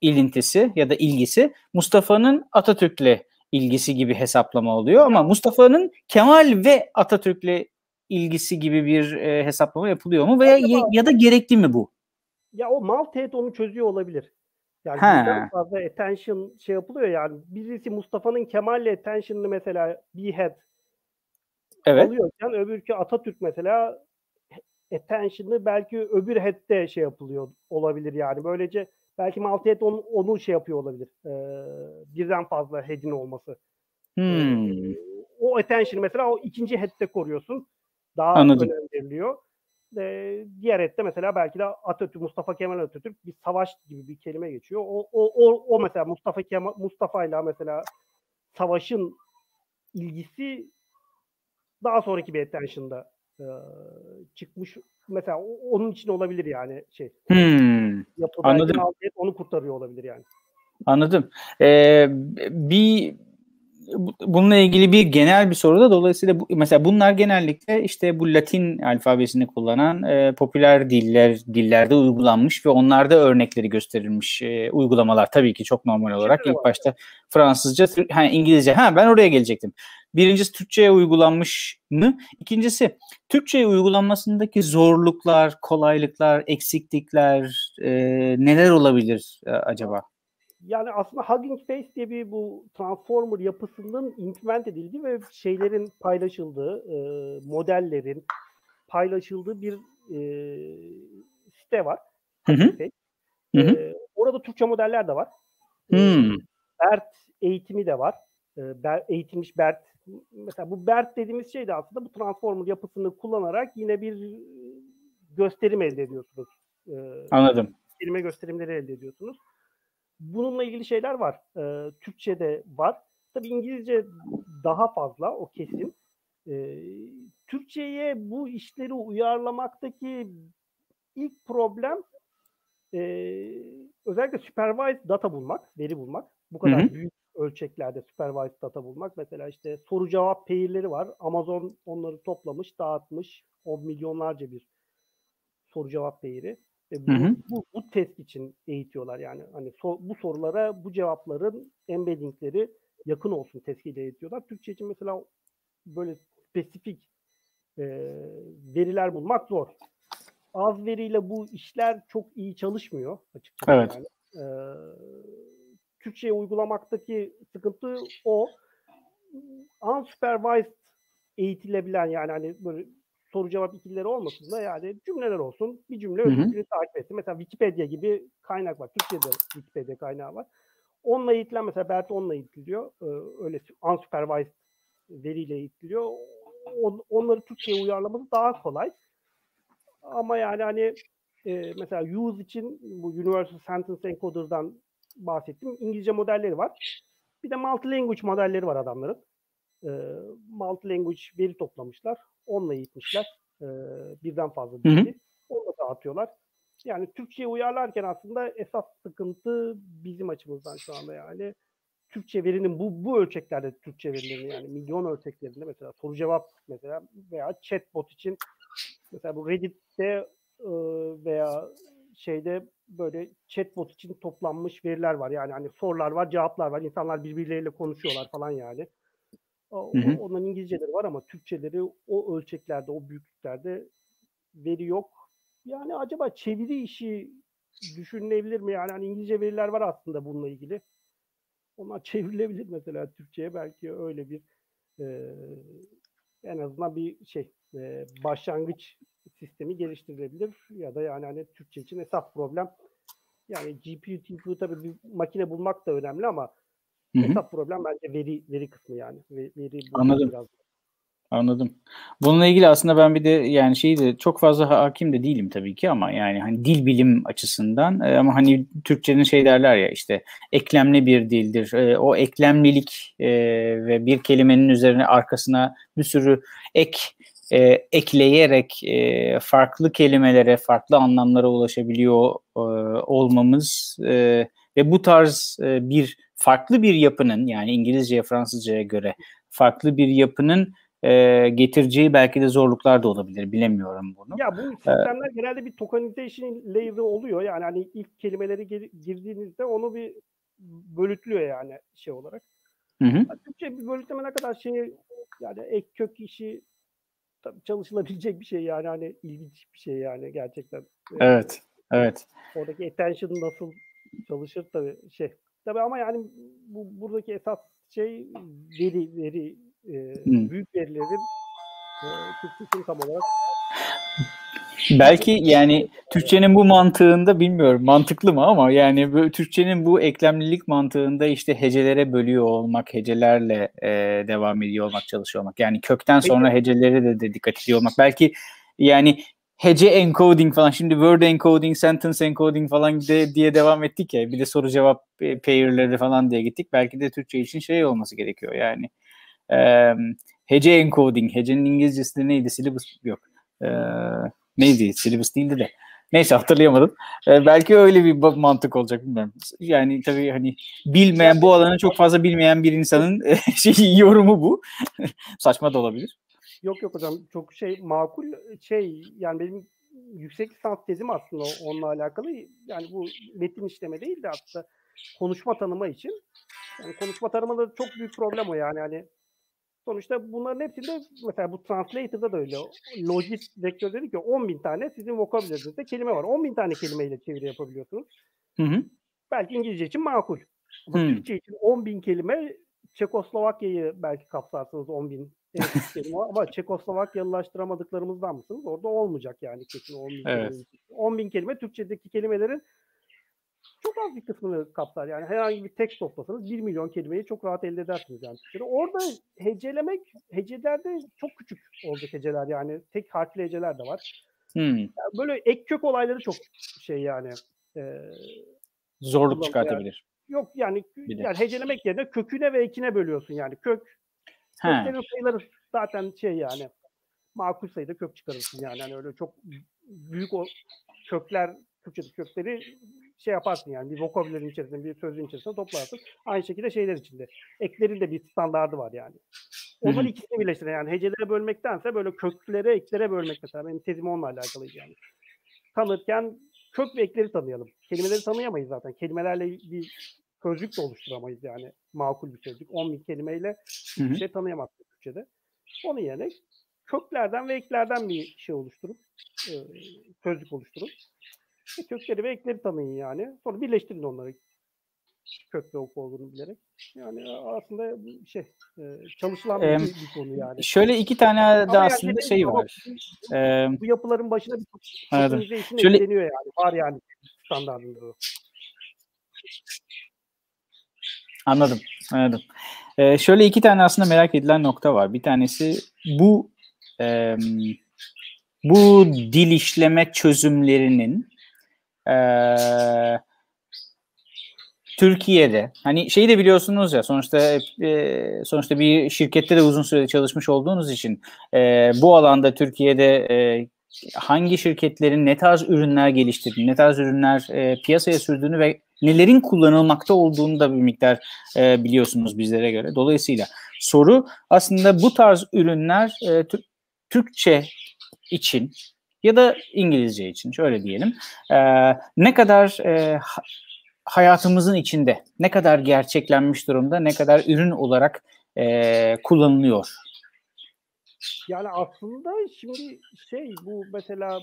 A: ilintisi ya da ilgisi Mustafa'nın Atatürk'le ilgisi gibi hesaplama oluyor ama Mustafa'nın Kemal ve Atatürk'le ilgisi gibi bir e, hesaplama yapılıyor mu veya ya, ya da gerekli mi bu?
B: Ya o Maltese onu çözüyor olabilir. Yani birden fazla attention şey yapılıyor yani. Birisi Mustafa'nın Kemal'le attention'ını mesela bir head evet. alıyorken öbürkü Atatürk mesela attention'ı belki öbür head'de şey yapılıyor olabilir yani. Böylece belki Maltese onu, onu şey yapıyor olabilir. Ee, birden fazla head'in olması. Hmm. Ee, o attention mesela o ikinci head'de koruyorsun. Daha Anladım. önem veriliyor. Ee, diğer ette mesela belki de Atatürk, Mustafa Kemal Atatürk bir savaş gibi bir kelime geçiyor. O, o, o, o mesela Mustafa Kemal, Mustafa ile mesela savaşın ilgisi daha sonraki bir attention'da e, çıkmış. Mesela onun için olabilir yani şey. Hmm. Anladım. Onu kurtarıyor olabilir yani.
A: Anladım. Ee, bir bununla ilgili bir genel bir soru da dolayısıyla bu, mesela bunlar genellikle işte bu Latin alfabesini kullanan e, popüler diller dillerde uygulanmış ve onlarda örnekleri gösterilmiş e, uygulamalar tabii ki çok normal olarak Şimdi ilk başta Fransızca, ha, İngilizce. Ha ben oraya gelecektim. Birincisi Türkçe'ye uygulanmış mı? İkincisi Türkçe'ye uygulanmasındaki zorluklar, kolaylıklar, eksiklikler e, neler olabilir e, acaba?
B: Yani aslında Hugging Face diye bir bu Transformer yapısının implement edildiği ve şeylerin paylaşıldığı, e, modellerin paylaşıldığı bir e, site var. Hı hı. Hı hı. E, orada Türkçe modeller de var. Hı. BERT eğitimi de var. E, Ber, eğitilmiş BERT. Mesela bu BERT dediğimiz şey de aslında bu Transformer yapısını kullanarak yine bir gösterim elde ediyorsunuz.
A: E, Anladım.
B: Kelime gösterimleri elde ediyorsunuz. Bununla ilgili şeyler var. E, Türkçe'de var. Tabii İngilizce daha fazla o kesin. E, Türkçe'ye bu işleri uyarlamaktaki ilk problem e, özellikle supervised data bulmak, veri bulmak. Bu kadar Hı-hı. büyük ölçeklerde supervised data bulmak. Mesela işte soru cevap pair'leri var. Amazon onları toplamış, dağıtmış. O milyonlarca bir soru cevap pair'i. E, bu, hı hı. Bu, bu test için eğitiyorlar yani. Hani so, bu sorulara bu cevapların embeddingleri yakın olsun testiyle eğitiyorlar. Türkçe için mesela böyle spesifik e, veriler bulmak zor. Az veriyle bu işler çok iyi çalışmıyor açıkçası. Evet. Yani. E, Türkçe'ye uygulamaktaki sıkıntı o. Unsupervised eğitilebilen yani hani böyle soru cevap ikilileri olmasın da yani cümleler olsun. Bir cümle öbürünü takip etsin. Mesela Wikipedia gibi kaynak var. Türkçe'de Wikipedia kaynağı var. Onunla eğitilen mesela Bert onunla eğitiliyor. Ee, öyle unsupervised veriyle eğitiliyor. On, onları Türkçe'ye uyarlaması daha kolay. Ama yani hani e, mesela use için bu Universal Sentence Encoder'dan bahsettim. İngilizce modelleri var. Bir de multi-language modelleri var adamların. E, multi-language veri toplamışlar onunla eğitmişler. E, birden fazla dili. Onu da dağıtıyorlar. Yani Türkçe'ye uyarlarken aslında esas sıkıntı bizim açımızdan şu anda yani. Türkçe verinin bu bu ölçeklerde Türkçe verilerini yani milyon ölçeklerinde mesela soru cevap mesela veya chatbot için mesela bu Reddit'te e, veya şeyde böyle chatbot için toplanmış veriler var. Yani hani sorular var, cevaplar var. İnsanlar birbirleriyle konuşuyorlar falan yani. O, hı hı. Onların İngilizceleri var ama Türkçeleri o ölçeklerde, o büyüklüklerde veri yok. Yani acaba çeviri işi düşünülebilir mi? Yani hani İngilizce veriler var aslında bununla ilgili. Onlar çevrilebilir mesela Türkçe'ye belki öyle bir e, en azından bir şey e, başlangıç sistemi geliştirilebilir ya da yani hani Türkçe için esas problem yani GPU, TPU tabii bir makine bulmak da önemli ama Hı-hı. Esas problem bence veri veri kısmı yani. Veri
A: Anladım. Biraz. Anladım. Bununla ilgili aslında ben bir de yani şeyi de çok fazla hakim de değilim tabii ki ama yani hani dil bilim açısından e, ama hani Türkçenin şey derler ya işte eklemli bir dildir. E, o eklemlilik e, ve bir kelimenin üzerine arkasına bir sürü ek e, ekleyerek e, farklı kelimelere, farklı anlamlara ulaşabiliyor e, olmamız e, ve bu tarz e, bir farklı bir yapının yani İngilizceye, Fransızcaya göre farklı bir yapının e, getireceği belki de zorluklar da olabilir. Bilemiyorum bunu.
B: Ya bu sistemler ee, genelde bir tokenization layer'ı oluyor. Yani hani ilk kelimeleri girdiğinizde onu bir bölütlüyor yani şey olarak. Hı hı. Türkçe bir bölütleme ne kadar şey yani ek kök işi tabii çalışılabilecek bir şey yani hani ilginç bir şey yani gerçekten.
A: Evet. Evet.
B: Oradaki attention nasıl çalışır tabii şey. Tabii ama yani bu buradaki esas şey veri veri e, hmm. büyük verilerin e, Türkçesini tam olarak
A: Belki yani Türkçenin bu mantığında bilmiyorum mantıklı mı ama yani Türkçenin bu eklemlilik mantığında işte hecelere bölüyor olmak, hecelerle e, devam ediyor olmak, çalışıyor olmak. Yani kökten sonra heceleri de, de dikkat ediyor olmak. Belki yani hece encoding falan şimdi word encoding, sentence encoding falan de, diye devam ettik ya. Bir de soru cevap e, pair'leri falan diye gittik. Belki de Türkçe için şey olması gerekiyor yani. E, hece encoding, hecenin İngilizcesi de neydi? Syllabus yok. E, neydi? Syllabus değildi de. Neyse hatırlayamadım. Ee, belki öyle bir mantık olacak bilmiyorum. Yani tabii hani bilmeyen bu alanı çok fazla bilmeyen bir insanın şey yorumu bu. Saçma da olabilir.
B: Yok yok hocam çok şey makul şey yani benim yüksek lisans tezim aslında onunla alakalı. Yani bu metin işleme değil de aslında konuşma tanıma için. Yani konuşma tanımada çok büyük problem o yani. Hani sonuçta bunların hepsinde mesela bu translator'da da öyle. Logist vektör dedi ki 10 bin tane sizin vocabulary'inizde kelime var. 10 bin tane kelimeyle çeviri yapabiliyorsunuz. Hı hı. Belki İngilizce için makul. Ama. Türkçe için 10 bin kelime Çekoslovakya'yı belki kapsarsınız 10 bin kelime ama Çekoslovakyalılaştıramadıklarımızdan mısınız? Orada olmayacak yani kesin 10 bin evet. kelime. 10 bin kelime Türkçedeki kelimelerin çok az bir kısmını kapsar. Yani herhangi bir tekst toplasanız 1 milyon kelimeyi çok rahat elde edersiniz yani Türkçe'de. Orada hecelemek, hecelerde çok küçük olacak heceler yani. Tek harfli heceler de var. Hmm. Yani böyle ek kök olayları çok şey yani. E,
A: Zorluk çıkartabilir.
B: Yani. Yok yani, yani hecelemek yerine köküne ve ekine bölüyorsun yani. Kök köklerin sayıları zaten şey yani makul sayıda kök çıkarırsın yani. yani öyle çok büyük o kökler Türkçe'de kökleri şey yaparsın yani bir vokabülerin içerisinde bir sözün içerisinde toplarsın. Aynı şekilde şeyler içinde. Eklerin de bir standardı var yani. Onları ikisini birleştiren yani hecelere bölmektense böyle köklere eklere bölmek mesela benim tezim onunla alakalıydı yani. Tanırken kök ve ekleri tanıyalım. Kelimeleri tanıyamayız zaten. Kelimelerle bir sözcük de oluşturamayız yani. Makul bir sözcük. 10 bin kelimeyle bir şey tanıyamazsın Türkçe'de. Onun yerine köklerden ve eklerden bir şey oluşturup e, sözcük oluşturup kökleri ve ekleri tanıyın yani. Sonra birleştirin onları kök ve ok olduğunu bilerek. Yani aslında şey e, çalışılan bir, ee, bir konu yani.
A: Şöyle iki tane de aslında yani şey var.
B: Ee, bu yapıların başına bir şöyle, ekleniyor yani. Var yani standartında.
A: Anladım. Anladım. Ee, şöyle iki tane aslında merak edilen nokta var. Bir tanesi bu e, bu dil işleme çözümlerinin ee, Türkiye'de hani şeyi de biliyorsunuz ya sonuçta e, sonuçta bir şirkette de uzun süre çalışmış olduğunuz için e, bu alanda Türkiye'de e, hangi şirketlerin ne tarz ürünler geliştirdiğini, ne tarz ürünler e, piyasaya sürdüğünü ve nelerin kullanılmakta olduğunu da bir miktar e, biliyorsunuz bizlere göre. Dolayısıyla soru aslında bu tarz ürünler e, Türkçe için ya da İngilizce için şöyle diyelim. E, ne kadar e, hayatımızın içinde ne kadar gerçeklenmiş durumda, ne kadar ürün olarak e, kullanılıyor?
B: Yani aslında şimdi şey bu mesela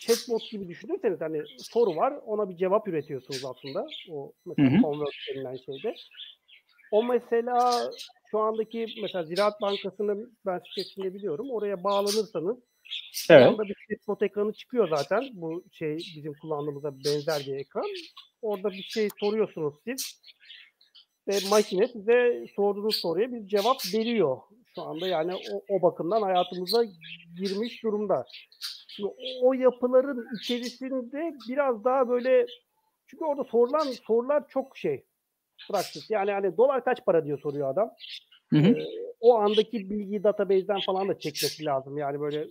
B: chatbot gibi düşünürseniz hani soru var ona bir cevap üretiyorsunuz aslında o mesela Convert denilen şeyde. O mesela şu andaki mesela Ziraat Bankası'nın ben sitesinde biliyorum. Oraya bağlanırsanız Evet. Orada bir chatbot ekranı çıkıyor zaten. Bu şey bizim kullandığımızda benzer bir ekran. Orada bir şey soruyorsunuz siz. Ve makine size sorduğunuz soruya bir cevap veriyor. Şu anda yani o, o bakımdan hayatımıza girmiş durumda. Şimdi o, o yapıların içerisinde biraz daha böyle çünkü orada sorulan sorular çok şey praktik. Yani hani dolar kaç para diyor soruyor adam. Hı hı. Ee, o andaki bilgiyi database'den falan da çekmesi lazım. Yani böyle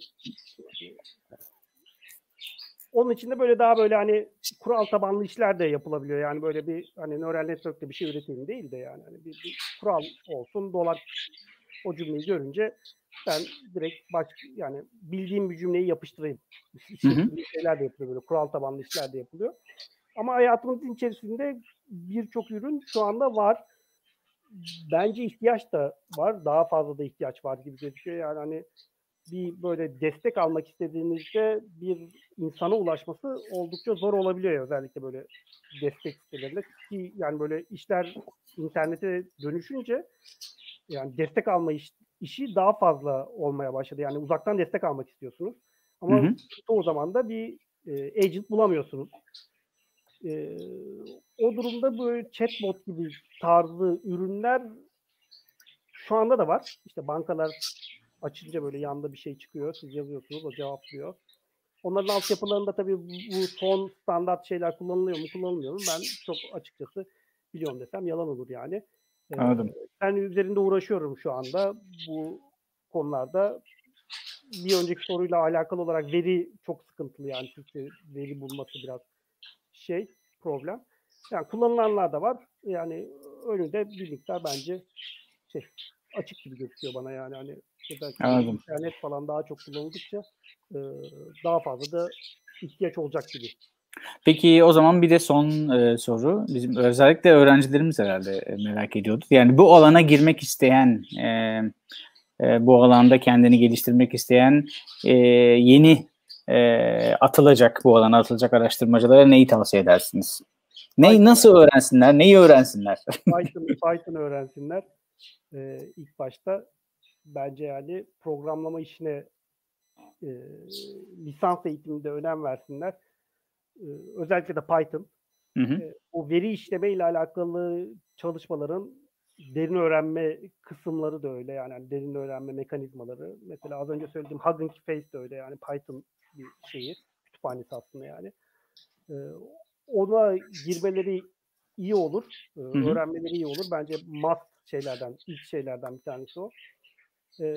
B: onun için de böyle daha böyle hani kural tabanlı işler de yapılabiliyor. Yani böyle bir hani neural network'te bir şey üretelim değil de yani hani bir, bir kural olsun dolar o cümleyi görünce ben direkt baş yani bildiğim bir cümleyi yapıştırayım. Hı hı. şeyler de yapılıyor böyle kural tabanlı işler de yapılıyor. Ama hayatımızın içerisinde birçok ürün şu anda var. Bence ihtiyaç da var. Daha fazla da ihtiyaç var gibi gözüküyor. Yani hani bir böyle destek almak istediğinizde bir insana ulaşması oldukça zor olabiliyor özellikle böyle destek sitelerinde. Ki yani böyle işler internete dönüşünce yani destek alma iş, işi daha fazla olmaya başladı. Yani uzaktan destek almak istiyorsunuz. Ama hı o zaman da bir e, agent bulamıyorsunuz. E, o durumda böyle chatbot gibi tarzı ürünler şu anda da var. İşte bankalar açınca böyle yanında bir şey çıkıyor. Siz yazıyorsunuz, o cevaplıyor. Onların altyapılarında tabii bu son standart şeyler kullanılıyor mu kullanılmıyor mu ben çok açıkçası biliyorum desem yalan olur yani.
A: Anladım. Ee,
B: ben üzerinde uğraşıyorum şu anda bu konularda. Bir önceki soruyla alakalı olarak veri çok sıkıntılı yani Türkçe veri bulması biraz şey problem. Yani kullanılanlar da var. Yani önünde bir miktar bence şey açık gibi gözüküyor bana yani hani özellikle Anladım. internet falan daha çok kullanıldıkça e, daha fazla da ihtiyaç olacak gibi.
A: Peki o zaman bir de son e, soru. Bizim özellikle öğrencilerimiz herhalde e, merak ediyordu. Yani bu alana girmek isteyen, e, e, bu alanda kendini geliştirmek isteyen e, yeni e, atılacak, bu alana atılacak araştırmacılara neyi tavsiye edersiniz? Ne, Python. nasıl öğrensinler, neyi öğrensinler?
B: Python, Python öğrensinler. Ee, ilk başta bence yani programlama işine e, lisans eğitiminde önem versinler özellikle de Python hı hı. o veri işleme ile alakalı çalışmaların derin öğrenme kısımları da öyle yani, yani derin öğrenme mekanizmaları. Mesela az önce söylediğim Hugging Face de öyle yani Python bir şeyi, kütüphanesi aslında yani. ona girmeleri iyi olur, hı. öğrenmeleri iyi olur. Bence must şeylerden, ilk şeylerden bir tanesi o. Ee,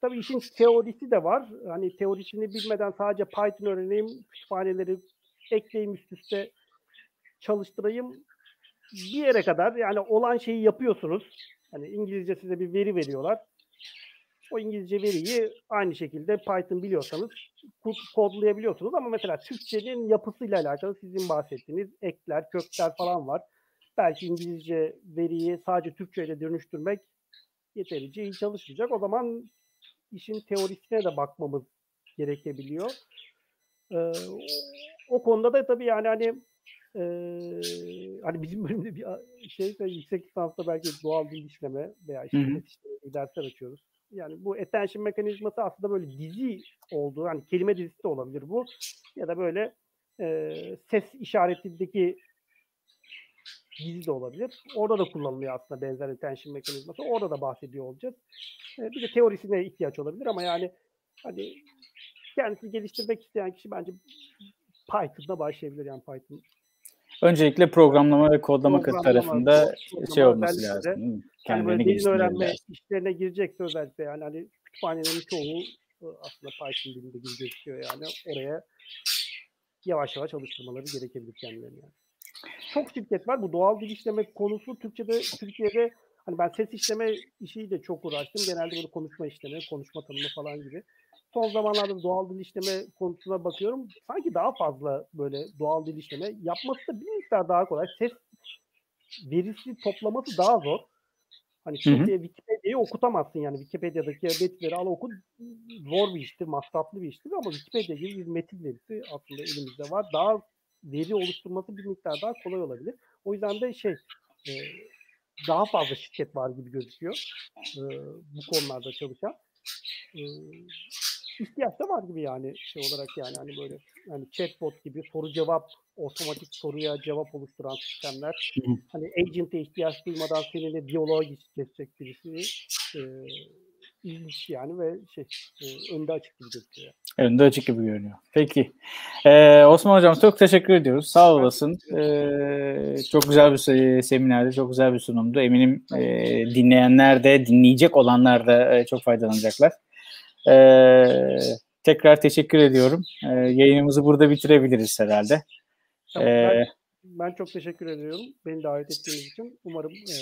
B: tabii işin teorisi de var. Hani teorisini bilmeden sadece Python öğreneyim, kütüphaneleri ekleyeyim üst üste çalıştırayım bir yere kadar yani olan şeyi yapıyorsunuz. Hani İngilizce size bir veri veriyorlar. O İngilizce veriyi aynı şekilde Python biliyorsanız kodlayabiliyorsunuz ama mesela Türkçenin yapısıyla alakalı sizin bahsettiğiniz ekler, kökler falan var. Belki İngilizce veriyi sadece Türkçe ile dönüştürmek yeterince iyi çalışmayacak. O zaman işin teorisine de bakmamız gerekebiliyor. Ee, o konuda da tabii yani hani e, hani bizim bölümde bir şey yüksek lisansta belki doğal dil işleme veya işte dersler açıyoruz. Yani bu attention mekanizması aslında böyle dizi olduğu, hani kelime dizisi de olabilir bu. Ya da böyle e, ses işaretindeki dizi de olabilir. Orada da kullanılıyor aslında benzer attention mekanizması. Orada da bahsediyor olacağız. E, bir de teorisine ihtiyaç olabilir ama yani hani kendisini geliştirmek isteyen kişi bence Python'da başlayabilir yani Python.
A: Öncelikle programlama ve kodlama programlama, tarafında kodlama, şey olması lazım.
B: Kendini yani öğrenme lazım. işlerine girecekse özellikle yani hani kütüphanelerin çoğu e, aslında Python dilinde gibi gözüküyor yani oraya yavaş yavaş alıştırmaları gerekebilir kendilerine yani. Çok şirket var. Bu doğal dil işleme konusu Türkçe'de Türkiye'de hani ben ses işleme işiyle çok uğraştım. Genelde böyle konuşma işleme, konuşma tanımı falan gibi son zamanlarda doğal dil işleme konusuna bakıyorum. Sanki daha fazla böyle doğal dil işleme yapması da bir miktar daha kolay. Ses verisi toplaması daha zor. Hani Wikipedia'yı okutamazsın yani Wikipedia'daki metinleri al oku zor bir iştir, masraflı bir iştir ama Wikipedia gibi bir metin verisi aslında elimizde var. Daha veri oluşturması bir miktar daha kolay olabilir. O yüzden de şey e, daha fazla şirket var gibi gözüküyor e, bu konularda çalışan. E, ihtiyaç da var gibi yani şey olarak yani hani böyle hani chatbot gibi soru cevap otomatik soruya cevap oluşturan sistemler hani agent'e ihtiyaç duymadan seninle diyaloğa geçecek birisi e, ilginç yani ve şey e, önde açık gibi gözüküyor.
A: Önde açık gibi görünüyor. Peki. Ee, Osman Hocam çok teşekkür ediyoruz. Sağ olasın. Ee, çok güzel bir seminerdi. Çok güzel bir sunumdu. Eminim e, dinleyenler de dinleyecek olanlar da e, çok faydalanacaklar. Ee, tekrar teşekkür ediyorum. Ee, yayınımızı burada bitirebiliriz herhalde.
B: Tamam, ben, ben çok teşekkür ediyorum. Beni davet ettiğiniz için. Umarım e,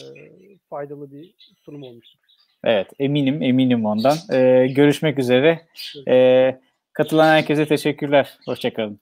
B: faydalı bir sunum olmuştur.
A: Evet eminim eminim ondan. Ee, görüşmek üzere. Ee, katılan herkese teşekkürler. Hoşçakalın.